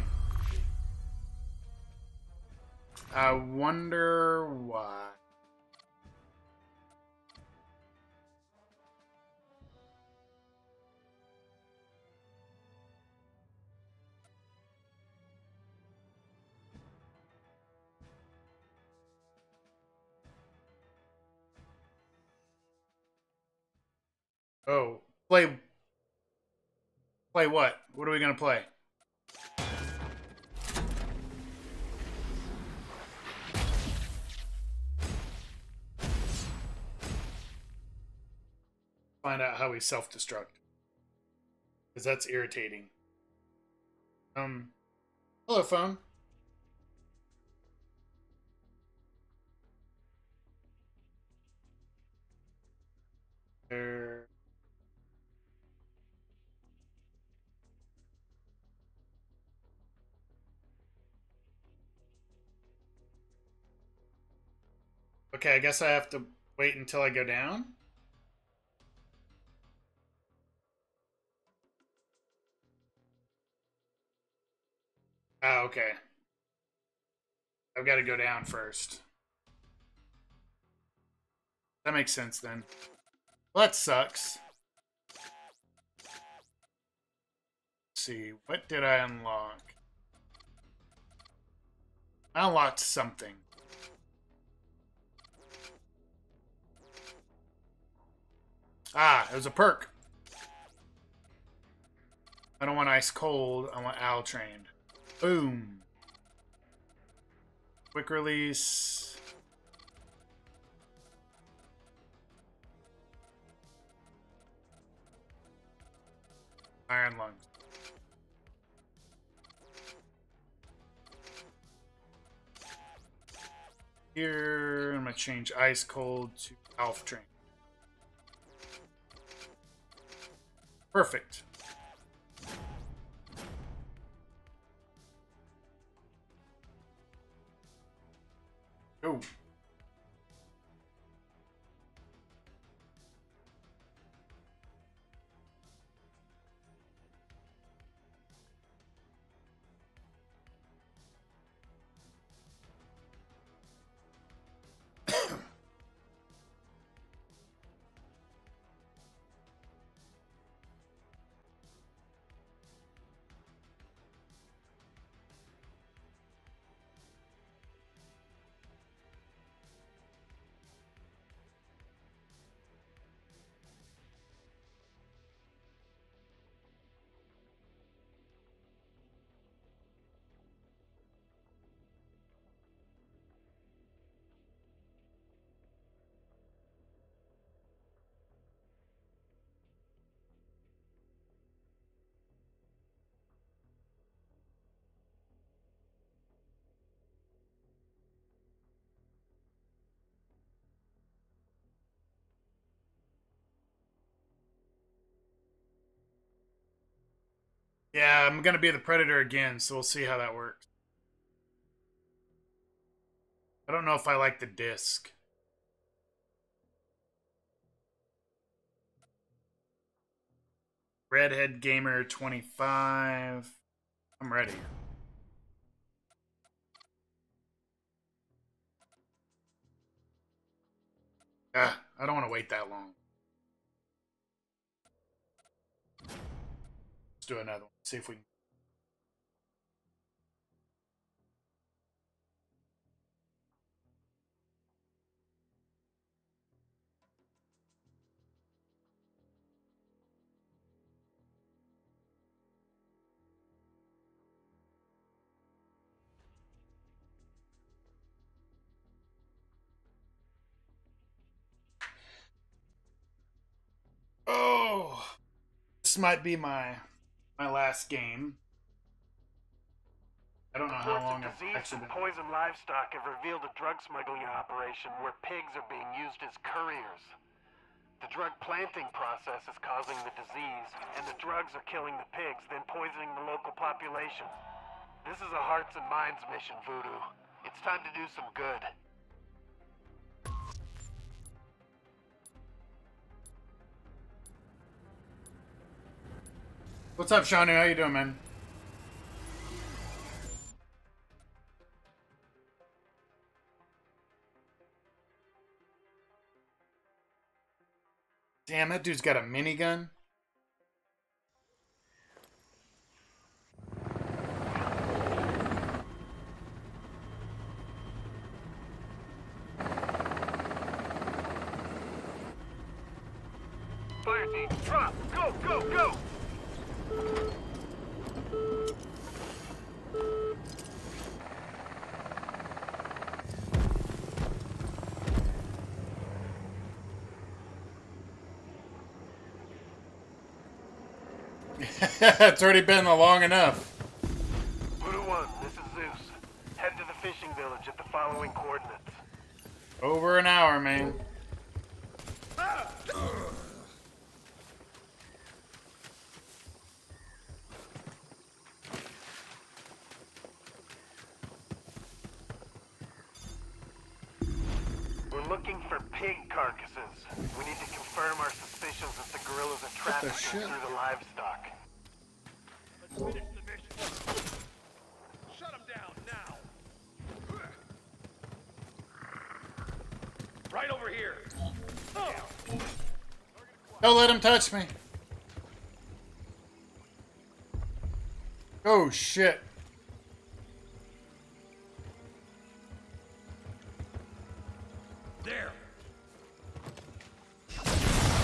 Play what? What are we gonna play? Find out how we self-destruct. Because that's irritating. Um, hello, phone. Okay, I guess I have to wait until I go down. Oh, okay. I've got to go down first. That makes sense then. Well, that sucks. Let's see, what did I unlock? I unlocked something. Ah, it was a perk. I don't want ice cold. I want owl trained. Boom. Quick release. Iron lungs. Here, I'm gonna change ice cold to elf train. Perfect. Go. Yeah, I'm gonna be the predator again, so we'll see how that works. I don't know if I like the disc. Redhead Gamer 25. I'm ready. Ah, I don't want to wait that long. Do another one. See if we can. Oh, this might be my my last game. I don't know how long of I've disease and been. poisoned livestock have revealed a drug smuggling operation where pigs are being used as couriers. The drug planting process is causing the disease, and the drugs are killing the pigs, then poisoning the local population. This is a hearts and minds mission, Voodoo. It's time to do some good. What's up, Shawnee? How you doing, man? Damn, that dude's got a minigun. Fire team, drop! Go, go, go! [laughs] it's already been long enough. Voodoo 1, this is Zeus. Head to the fishing village at the following coordinates. Over an hour, man. We're looking for pig carcasses. We need to confirm our suspicions that the guerrillas are What trafficking through the livestock. Let's finish the mission. Shut him down now. Right over here. Don't let him touch me. Oh, shit. There.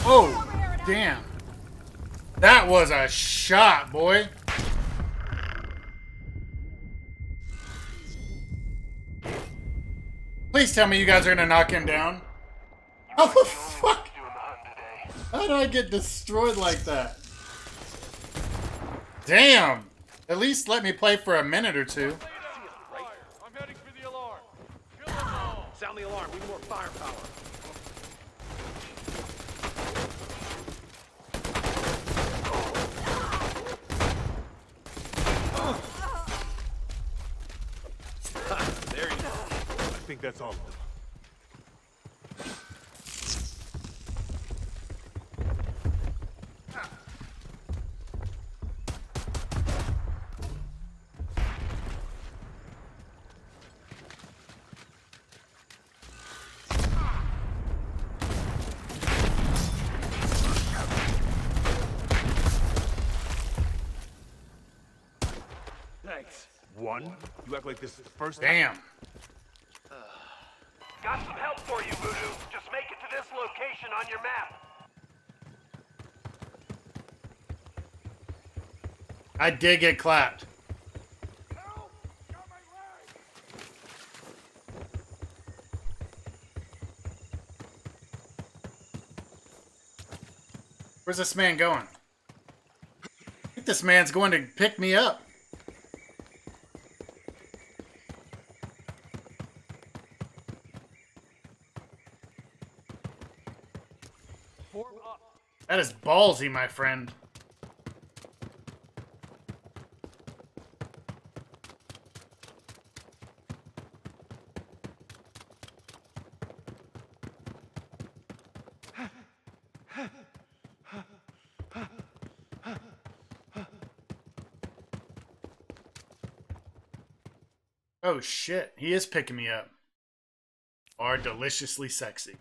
Oh, damn. That was a shot, boy. Please tell me you guys are gonna knock him down. How the fuck? Doing the hunt today. How did I get destroyed like that? Damn. At least let me play for a minute or two. Fire. I'm heading for the alarm. Kill them all. Sound the alarm. We need more firepower. There you go. I think that's all of them. Thanks. One, you act like this is the first Damn. On your map. I did get clapped. Where's this man going? I think this man's going to pick me up. ballsy, my friend. Oh shit, he is picking me up. Are deliciously sexy.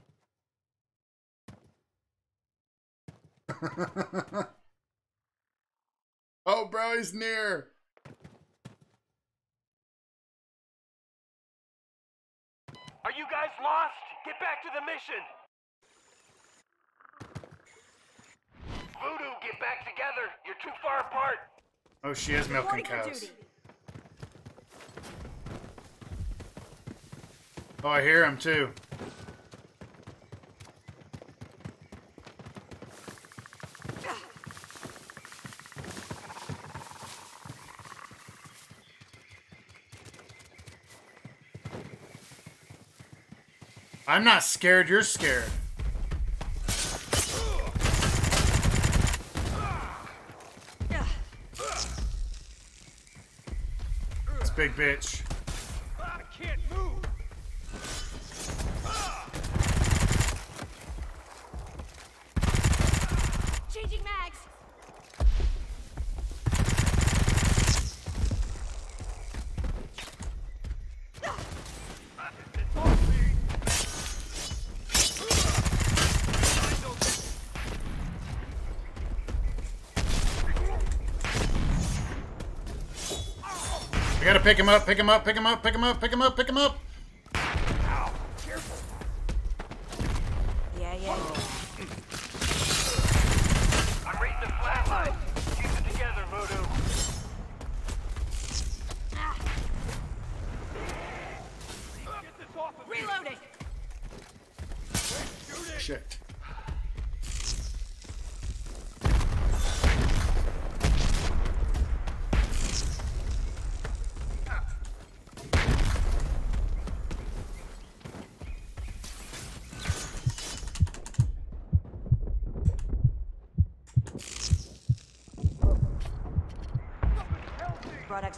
[laughs] oh, bro, he's near. Are you guys lost? Get back to the mission! Voodoo, get back together! You're too far apart! Oh, she is milking cows. Oh, I hear him too. I'm not scared, you're scared. This big bitch. I can't move. Changing mags. I gotta pick him up, pick him up, pick him up, pick him up, pick him up, pick him up. Careful. Yeah, yeah. I'm reading the flatline! Keep it together, Voodoo! Ah. Get this off of me. Reloading. Shit.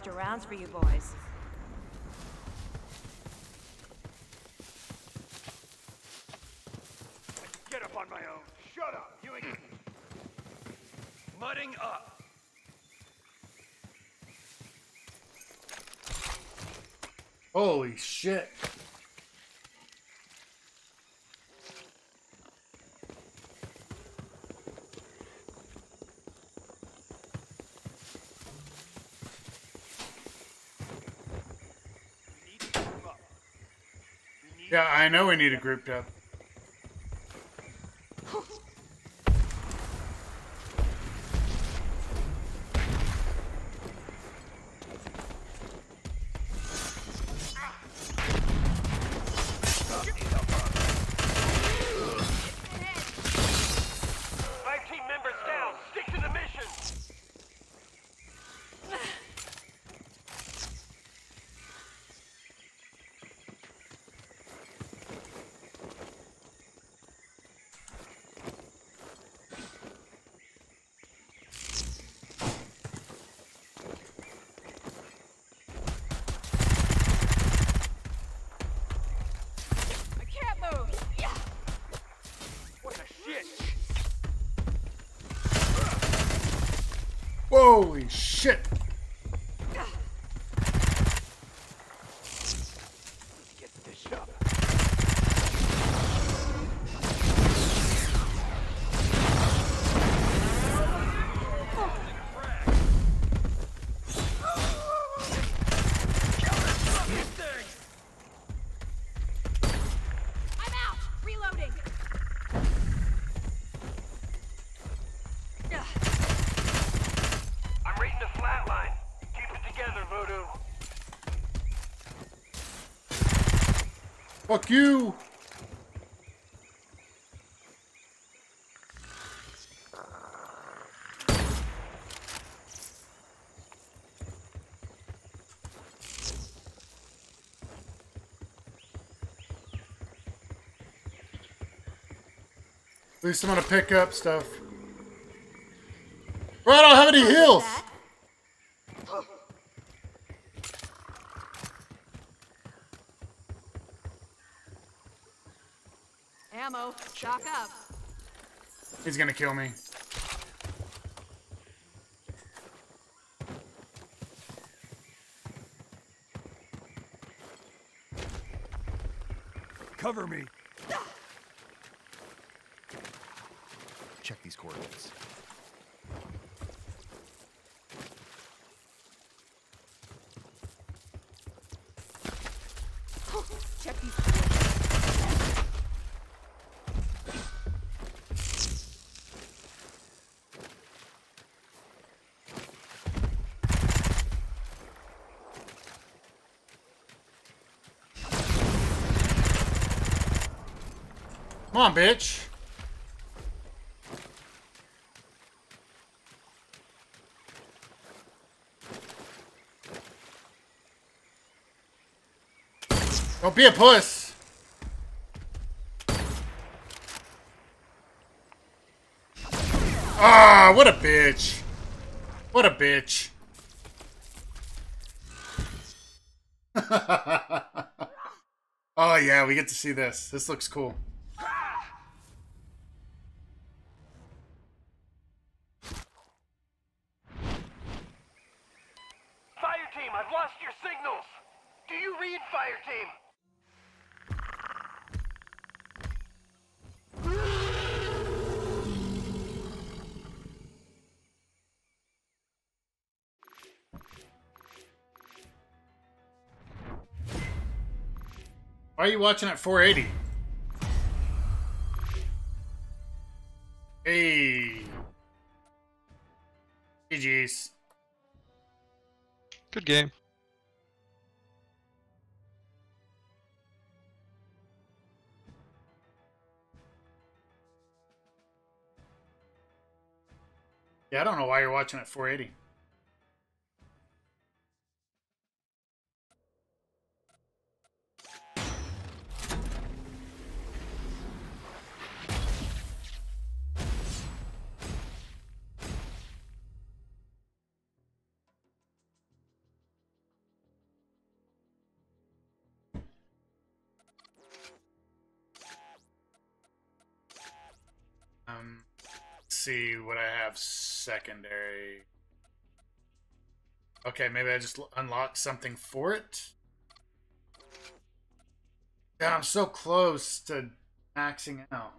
Extra rounds for you boys. Get up on my own. Shut up. You ain't. Mudding up. Holy shit. We need to group up. We need Yeah, I know we need a group up. You. At least I'm gonna pick up stuff. Bro, I don't have any heals. He's gonna kill me. Cover me. Come on, bitch. Don't be a puss. Ah, what a bitch. What a bitch. [laughs] oh yeah, we get to see this. This looks cool. Why are you watching at 480? Hey. GG's. Good game. Yeah, I don't know why you're watching at 480. See what I have secondary. Okay, maybe I just unlocked something for it. God, I'm so close to maxing out.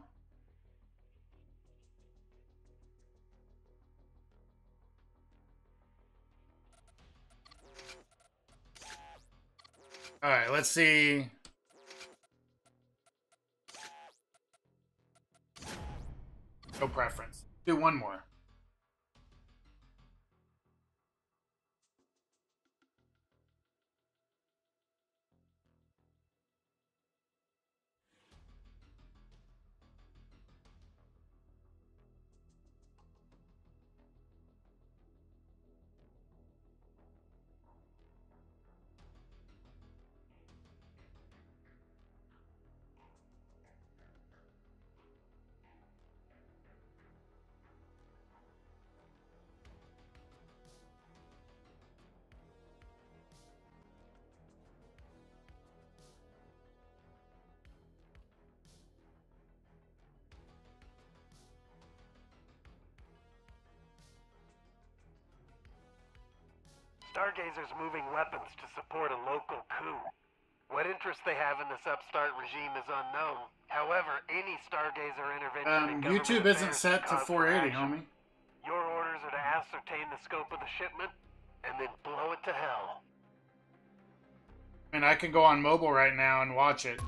All right, let's see. No preference. Do one more. Stargazer's moving weapons to support a local coup. What interest they have in this upstart regime is unknown. However, any Stargazer intervention in Um, government YouTube isn't set to 480, homie. Your orders are to ascertain the scope of the shipment and then blow it to hell. And I can go on mobile right now and watch it.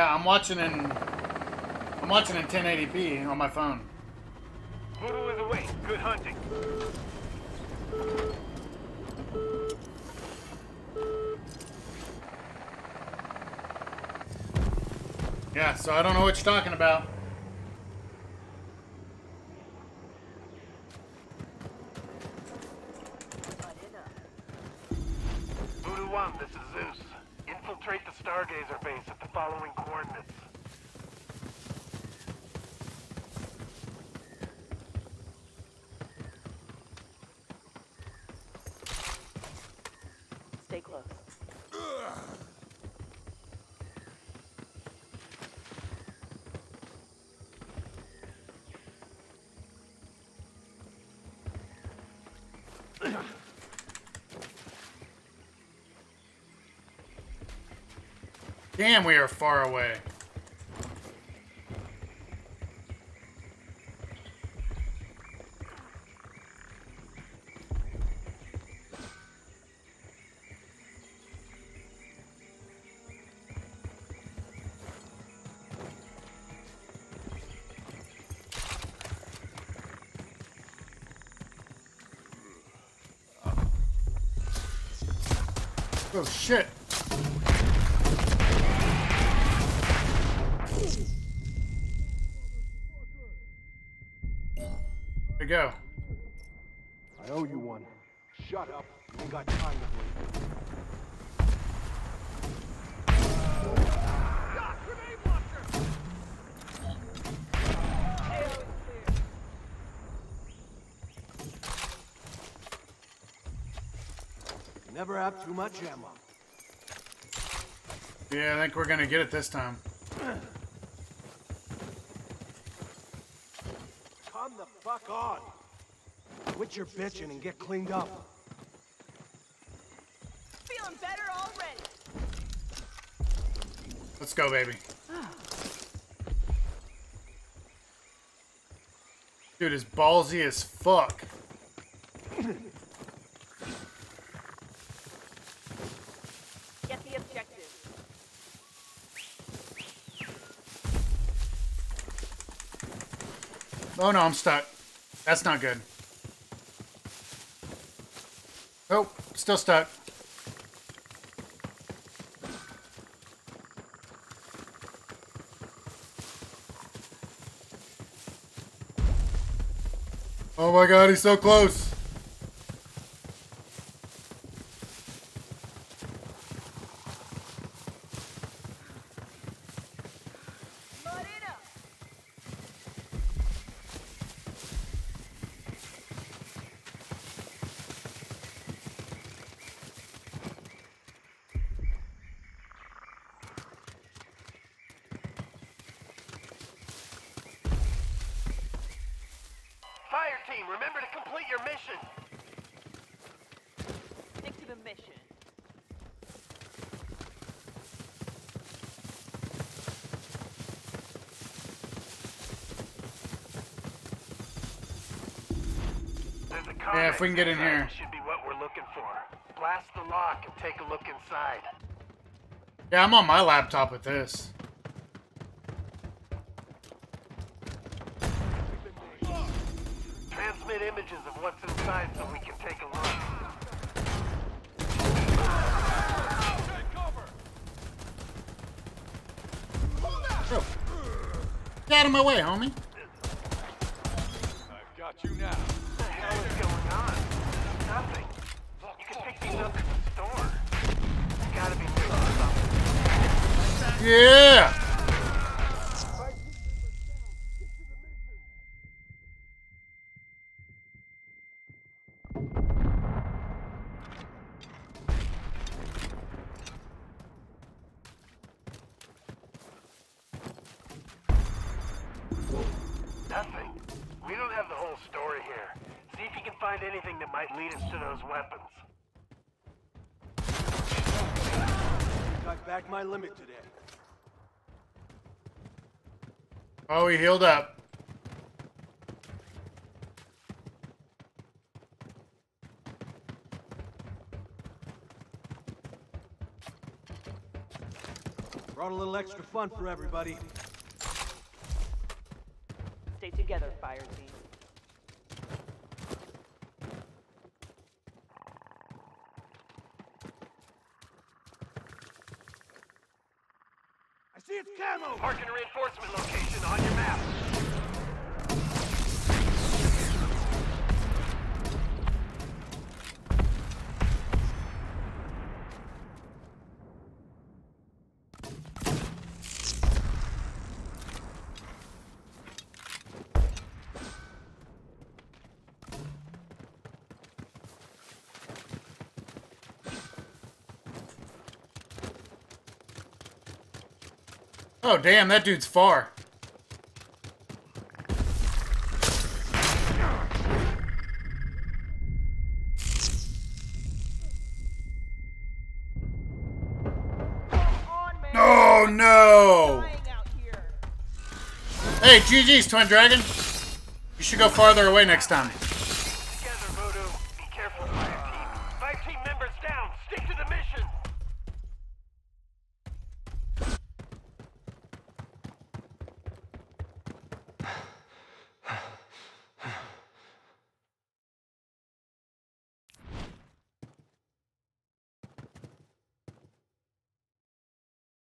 Yeah, I'm watching in I'm watching in 1080p on my phone. Voodoo is away. Good hunting. Yeah, so I don't know what you're talking about. Voodoo 1, this is Zeus. Infiltrate the Stargazer base at the following coordinates. Damn, we are far away. Oh shit. Never have too much ammo. Yeah, I think we're gonna get it this time. Come the fuck on. Quit your bitching and get cleaned up. Feeling better already. Let's go, baby. Dude is ballsy as fuck. Oh no, I'm stuck. That's not good. Oh, still stuck. Oh my god, he's so close. Marina! Fire team, remember to complete your mission. Stick to the mission. There's a Yeah, if we can get in here. Should be what we're looking for. Blast the lock and take a look inside. Yeah, I'm on my laptop with this. Transmit images of what's inside so we can take a look. Get out of my way, homie. Back my limit today. Oh, he healed up. Brought a little extra fun for everybody. Stay together, fire team. I see its camo! Marking a reinforcement location on your map. Oh, damn, that dude's far. No! Oh no! Hey, GG's, Twin Dragon. You should go farther away next time. Together, Voodoo. Be careful, fire team. Five team members down. Stick to the mission.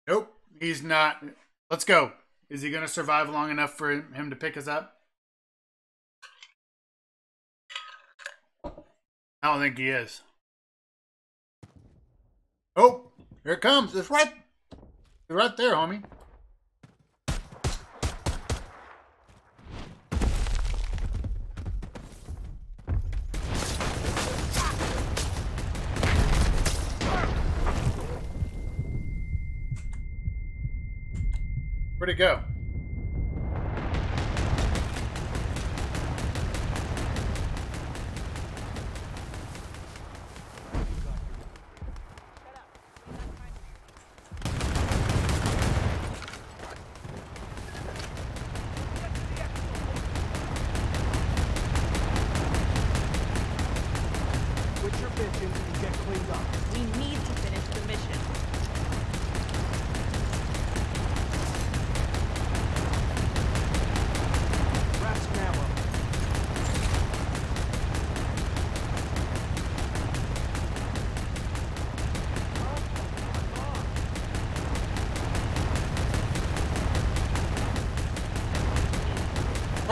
Nope, not. Let's go. Is he going to survive long enough for him to pick us up? I don't think he is. Oh, here it comes. It's right, it's right there, homie. Go?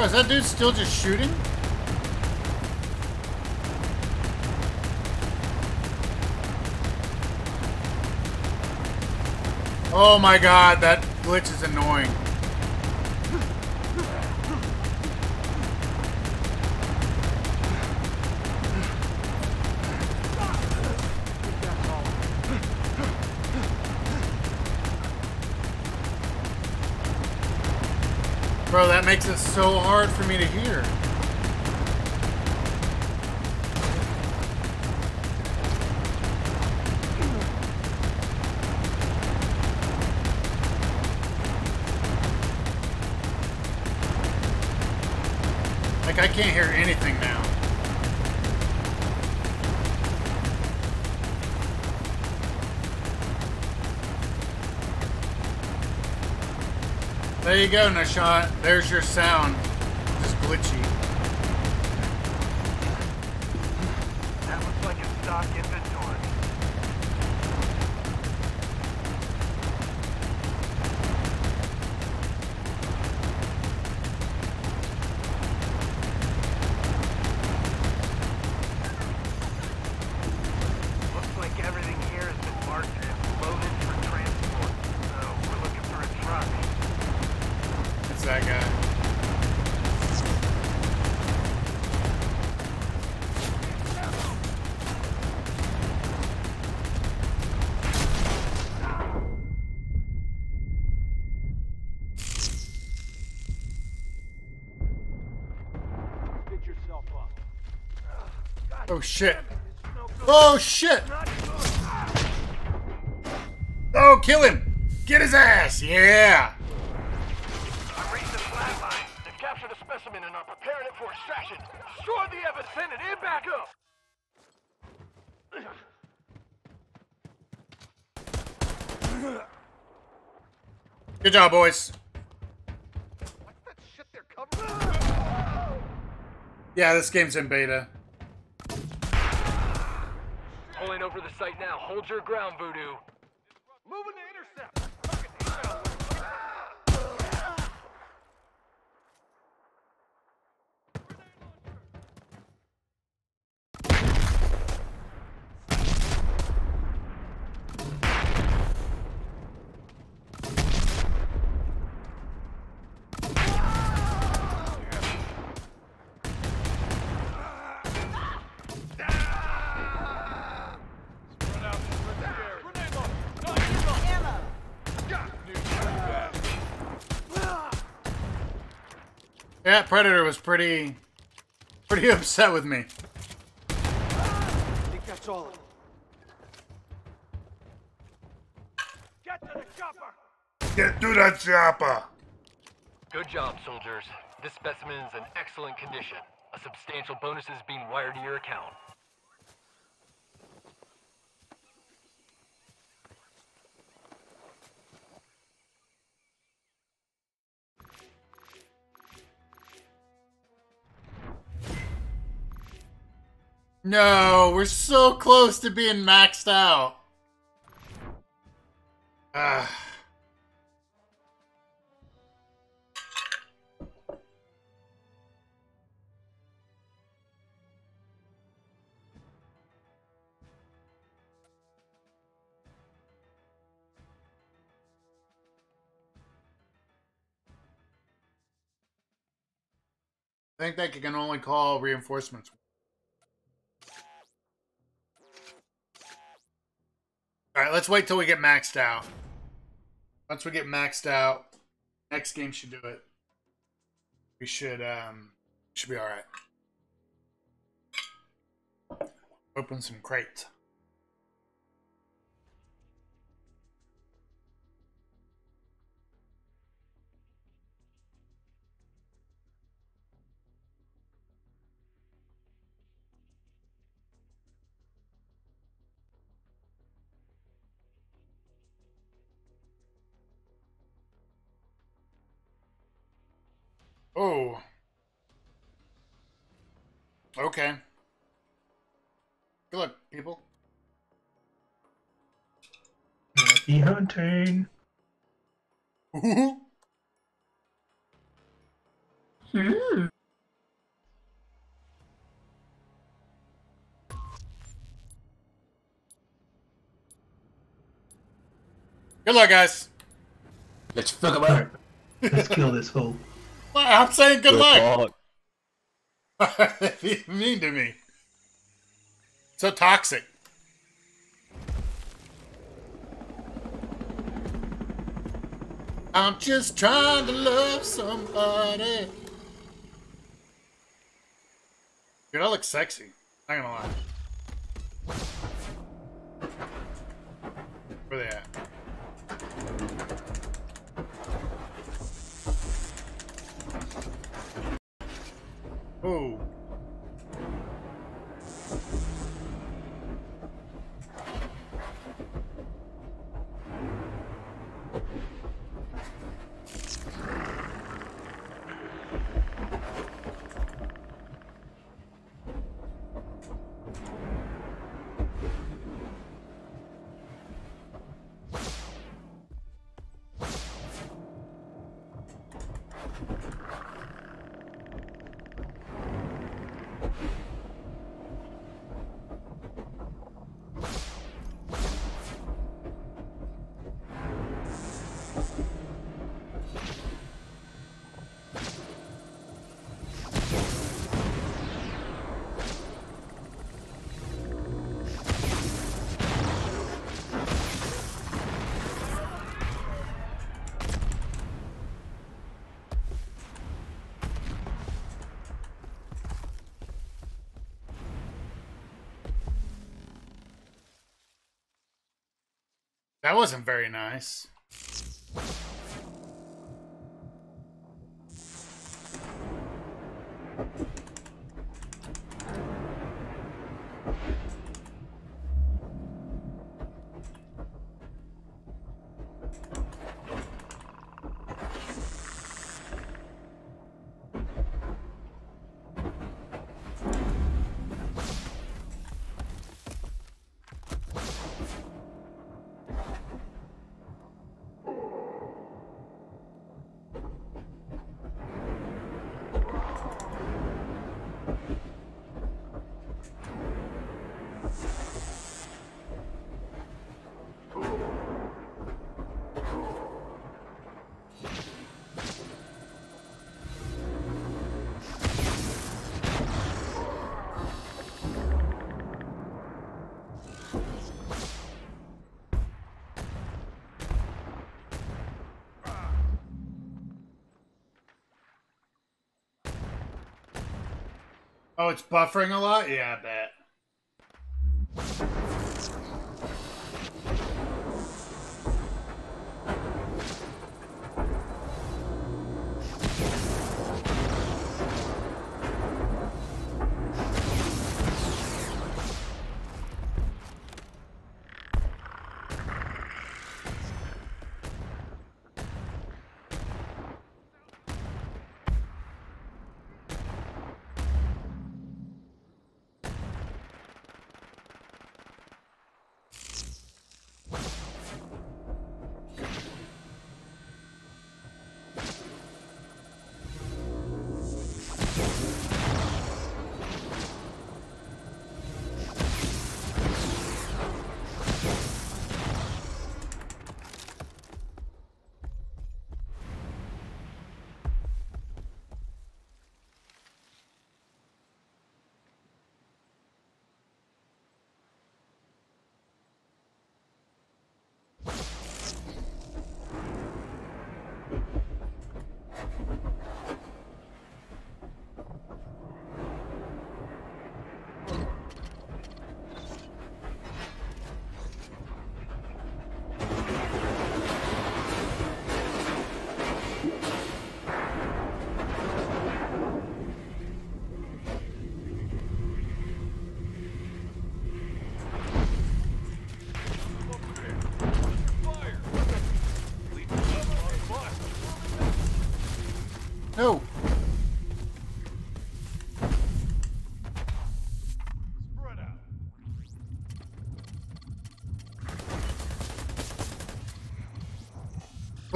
Is that dude still just shooting? Oh my god, that glitch is annoying. Makes it so hard for me to hear. Like, I can't hear There you go, Nashant. There's your sound. Just glitchy. That looks like a inventory. Oh shit. Oh, kill him. Get his ass. Yeah. I'm the flat. They've captured a specimen and are preparing it for extraction. Destroy the up. Good job, boys. What's that shit they're covering? Yeah, this game's in beta. Pulling over the site now. Hold your ground, Voodoo. Moving to intercept. Yeah, Predator was pretty, pretty [laughs] upset with me. I think that's all. Get to the chopper. Get to that chopper. Good job, soldiers. This specimen is in excellent condition. A substantial bonus is being wired to your account. No, we're so close to being maxed out. Ah. I think they can only call reinforcements. All right, let's wait till we get maxed out. Once we get maxed out, next game should do it. We should um should be all right. Open some crates. Oh. Okay. Good luck, people. Happy hunting. Hmm. [laughs] Good luck, guys. Let's fuck him up. Let's kill this fool. I'm saying good, Good luck. luck. [laughs] mean to me. So toxic. I'm just trying to love somebody. Dude, I look sexy. Not gonna lie. Where they at? Oh. That wasn't very nice. It's buffering a lot? Yeah, I bet.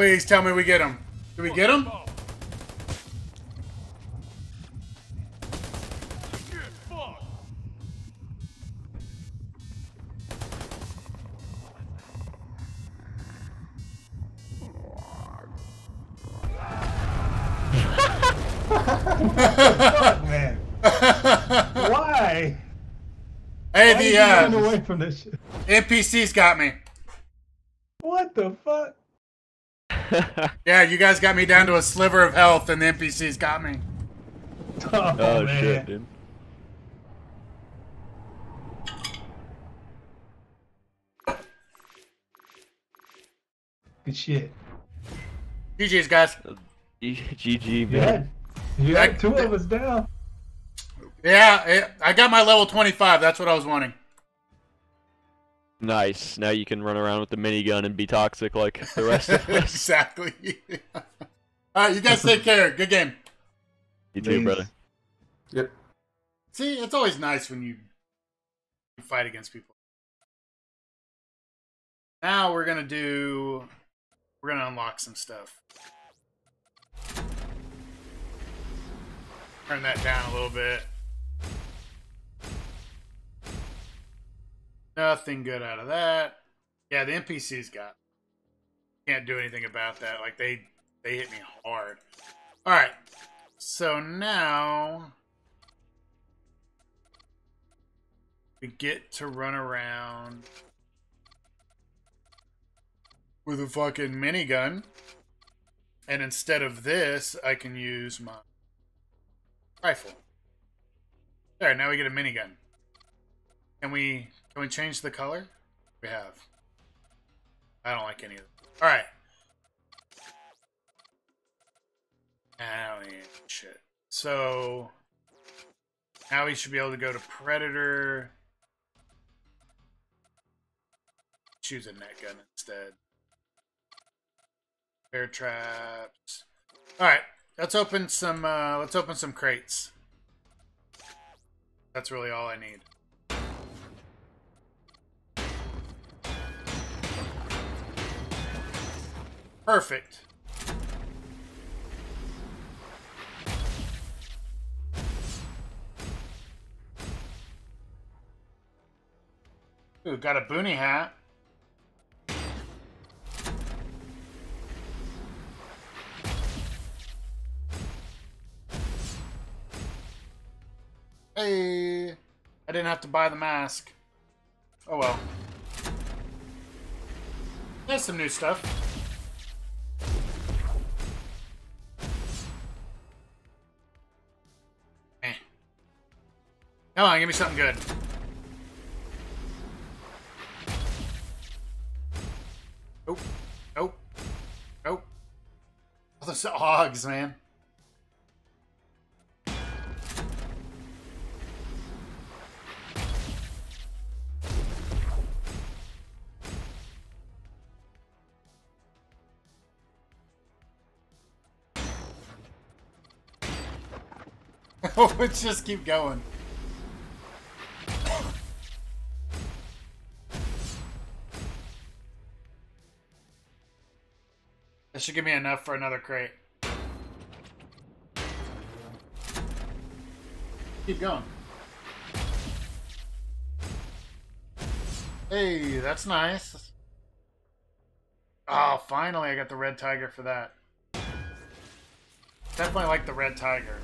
Please tell me we get him. Do we get him? Get fucked. Fuck, man. [laughs] Why? Hey, Why the uh, away from this shit? NPCs got me. What the fuck? [laughs] Yeah, you guys got me down to a sliver of health, and the NPCs got me. Oh, Oh, man. shit, dude. Good shit. GG's, guys. GG, You man. had, you had two of us down. Yeah, it, I got my level 25. That's what I was wanting. Nice. Now you can run around with the minigun and be toxic like the rest of [laughs] us. exactly. [laughs] All right, you guys take care. Good game. You too, brother. Yep. See, it's always nice when you, you fight against people. Now we're gonna do. We're gonna unlock some stuff. Turn that down a little bit. Nothing good out of that. Yeah, the NPCs got. Can't do anything about that. Like they they hit me hard. All right. So now we get to run around with a fucking minigun. And instead of this, I can use my rifle. There, now we get a minigun. Can we can we change the color? We have. I don't like any of them. Alright. Shit. So now we should be able to go to Predator. Choose a net gun instead. Bear traps. Alright, let's open some uh let's open some crates. That's really all I need. Perfect. Ooh, got a boonie hat. Hey, I didn't have to buy the mask. Oh well. There's some new stuff. Come on, give me something good. Nope. Nope. Nope. All those hogs, man. [laughs] Let's just keep going. Should give me enough for another crate. Keep going. Hey, that's nice. Oh, finally I got the red tiger for that. Definitely like the red tiger.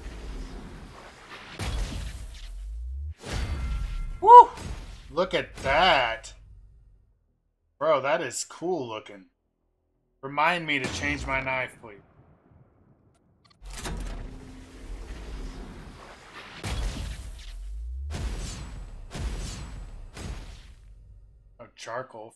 Woo! Look at that. Bro, that is cool looking. Remind me to change my knife, please. Oh, charcoal.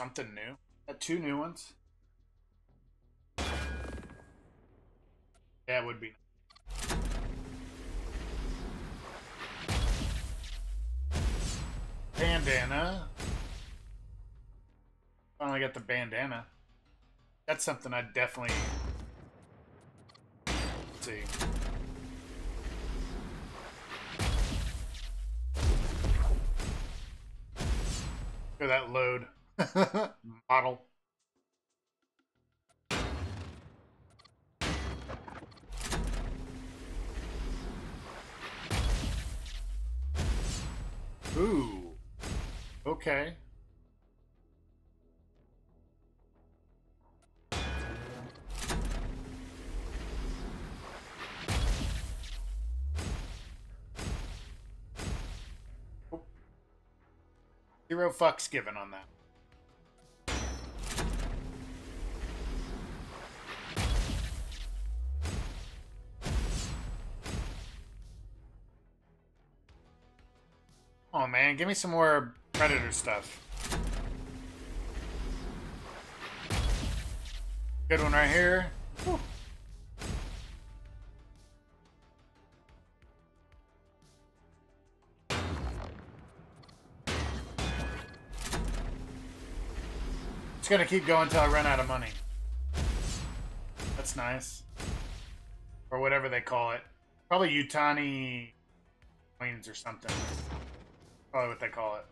Something new. Got two new ones. That would be. Bandana. Finally got the bandana. That's something I definitely see. Look at that load. Model. Ooh. Okay. Zero fucks given on that. Oh man, give me some more Predator stuff. Good one right here. Whew. It's gonna keep going until I run out of money. That's nice. Or whatever they call it. Probably Utani coins or something. Probably what they call it.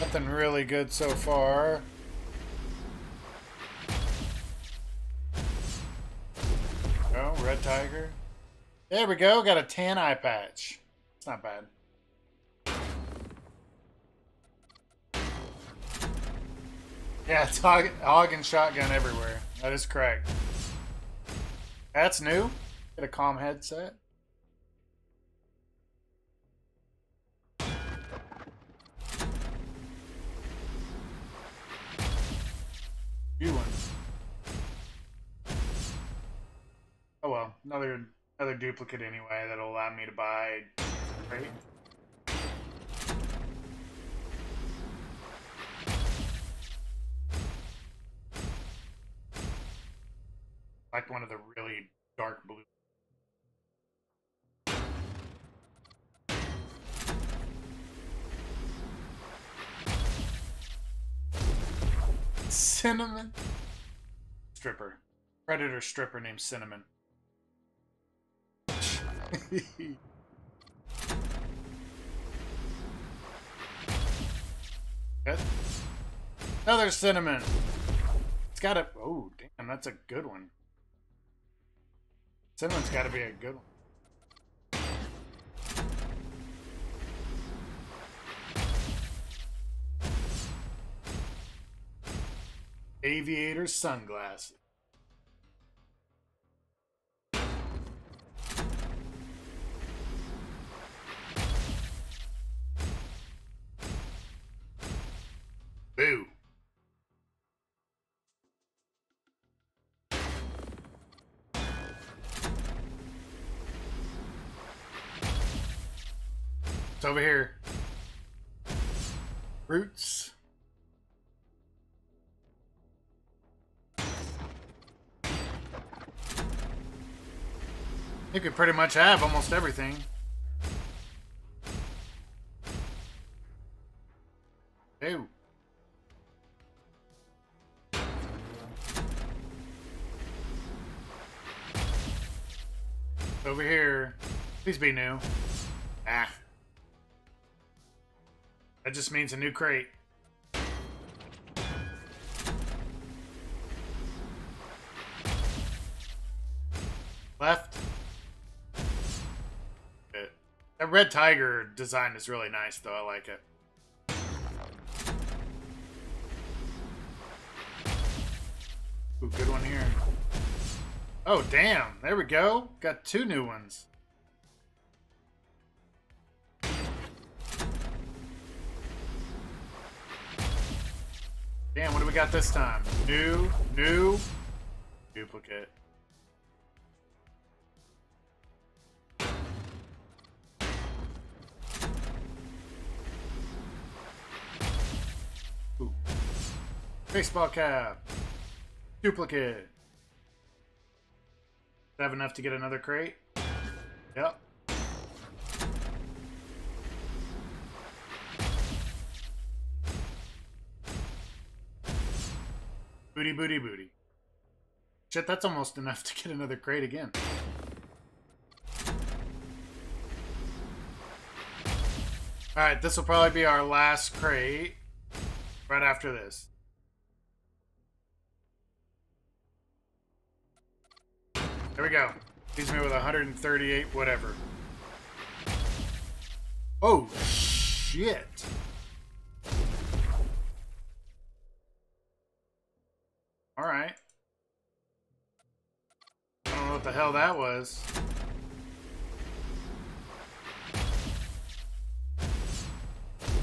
Nothing really good so far. Oh, red tiger. There we go. Got a tan eye patch. It's not bad. Yeah, it's hog, hog and shotgun everywhere. That is correct. That's new. Get a calm headset. New one. Oh well, another another duplicate anyway that'll allow me to buy. Right? Like one of the really dark blue. Cinnamon? Stripper. Predator stripper named Cinnamon. [laughs] Another cinnamon. It's got a. Oh, damn, that's a good one. Cinnamon's got to be a good one. Aviator sunglasses. Boo. Over here. Roots. You could pretty much have almost everything. Ew. Over here. Please be new. That just means a new crate. Left. That red tiger design is really nice, though. I like it. Ooh, good one here. Oh, damn. There we go. Got two new ones. Damn, what do we got this time? New, new. duplicate. Ooh. Baseball cap. Duplicate. Have enough to get another crate? Yep. Booty, booty, booty. Shit, that's almost enough to get another crate again. Alright, this will probably be our last crate. Right after this. There we go. Leaves me with 138 whatever. Oh, shit. Alright. I don't know what the hell that was.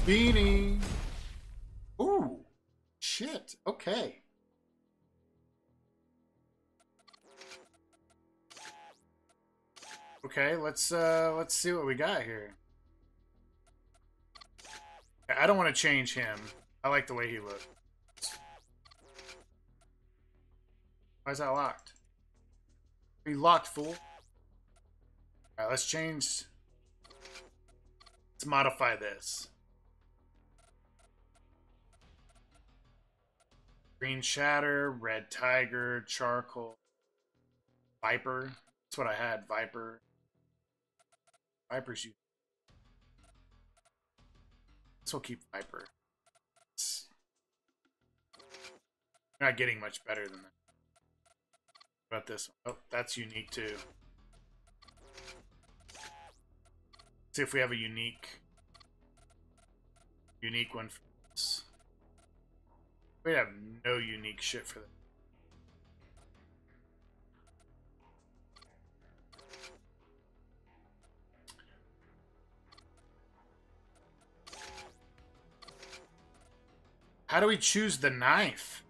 Beanie. Ooh. Shit. Okay. Okay, let's uh let's see what we got here. I don't want to change him. I like the way he looks. Why is that locked? You locked, fool? Alright, let's change. Let's modify this. Green Shatter, Red Tiger, Charcoal, Viper. That's what I had, Viper. Viper's you. This will keep Viper. It's not getting much better than that. About this? Oh, that's unique too. see if we have a unique unique one for this. We have no unique shit for that. How do we choose the knife?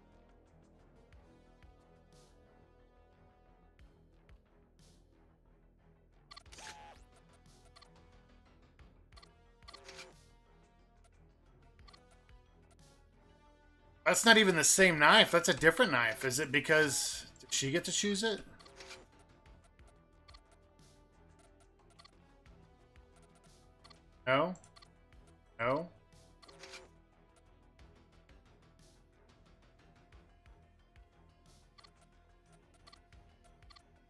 That's not even the same knife. That's a different knife. Is it because did she get to choose it? No? No?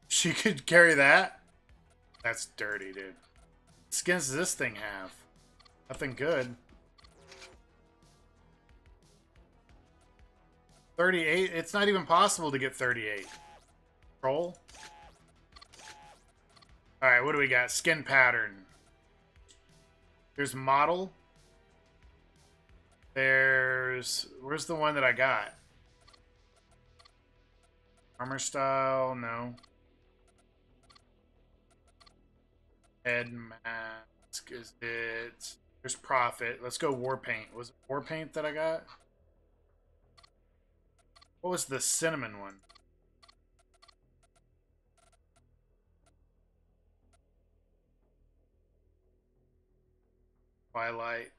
She could carry that? That's dirty, dude. Skins does this thing have? Nothing good. 38? It's not even possible to get 38. Troll? Alright, what do we got? Skin pattern. There's model. There's... Where's the one that I got? Armor style? No. Head mask. Is it... There's profit. Let's go war paint. Was it war paint that I got? What was the cinnamon one? Twilight.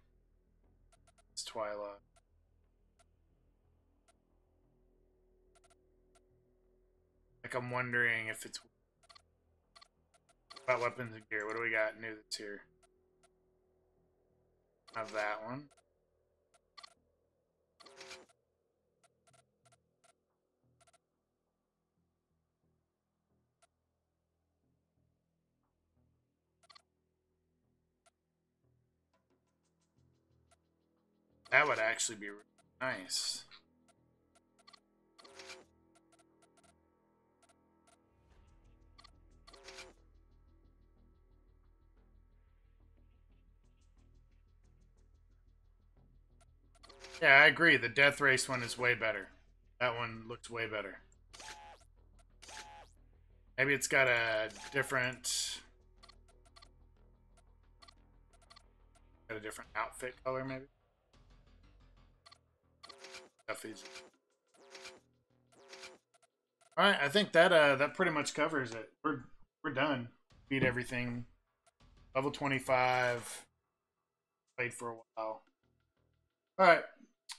It's Twilight. Like I'm wondering if it's about weapons and gear. What do we got new that's here? Have that one. That would actually be really nice. Yeah, I agree. The Death Race one is way better. That one looks way better. Maybe it's got a different... Got a different outfit color, maybe? All right, I think that uh that pretty much covers it. We're we're done. Beat everything. Level twenty five. Played for a while. All right.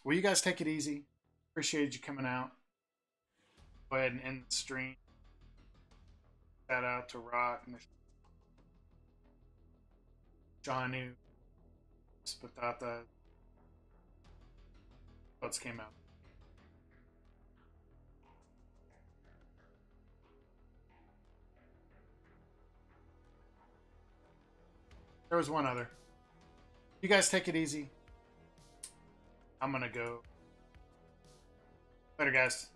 Well, you guys take it easy. Appreciate you coming out. Go ahead and end the stream. Shout out to Rock Johnny Spatata. What's came out? There was one other. You guys take it easy. I'm gonna go. Later, guys.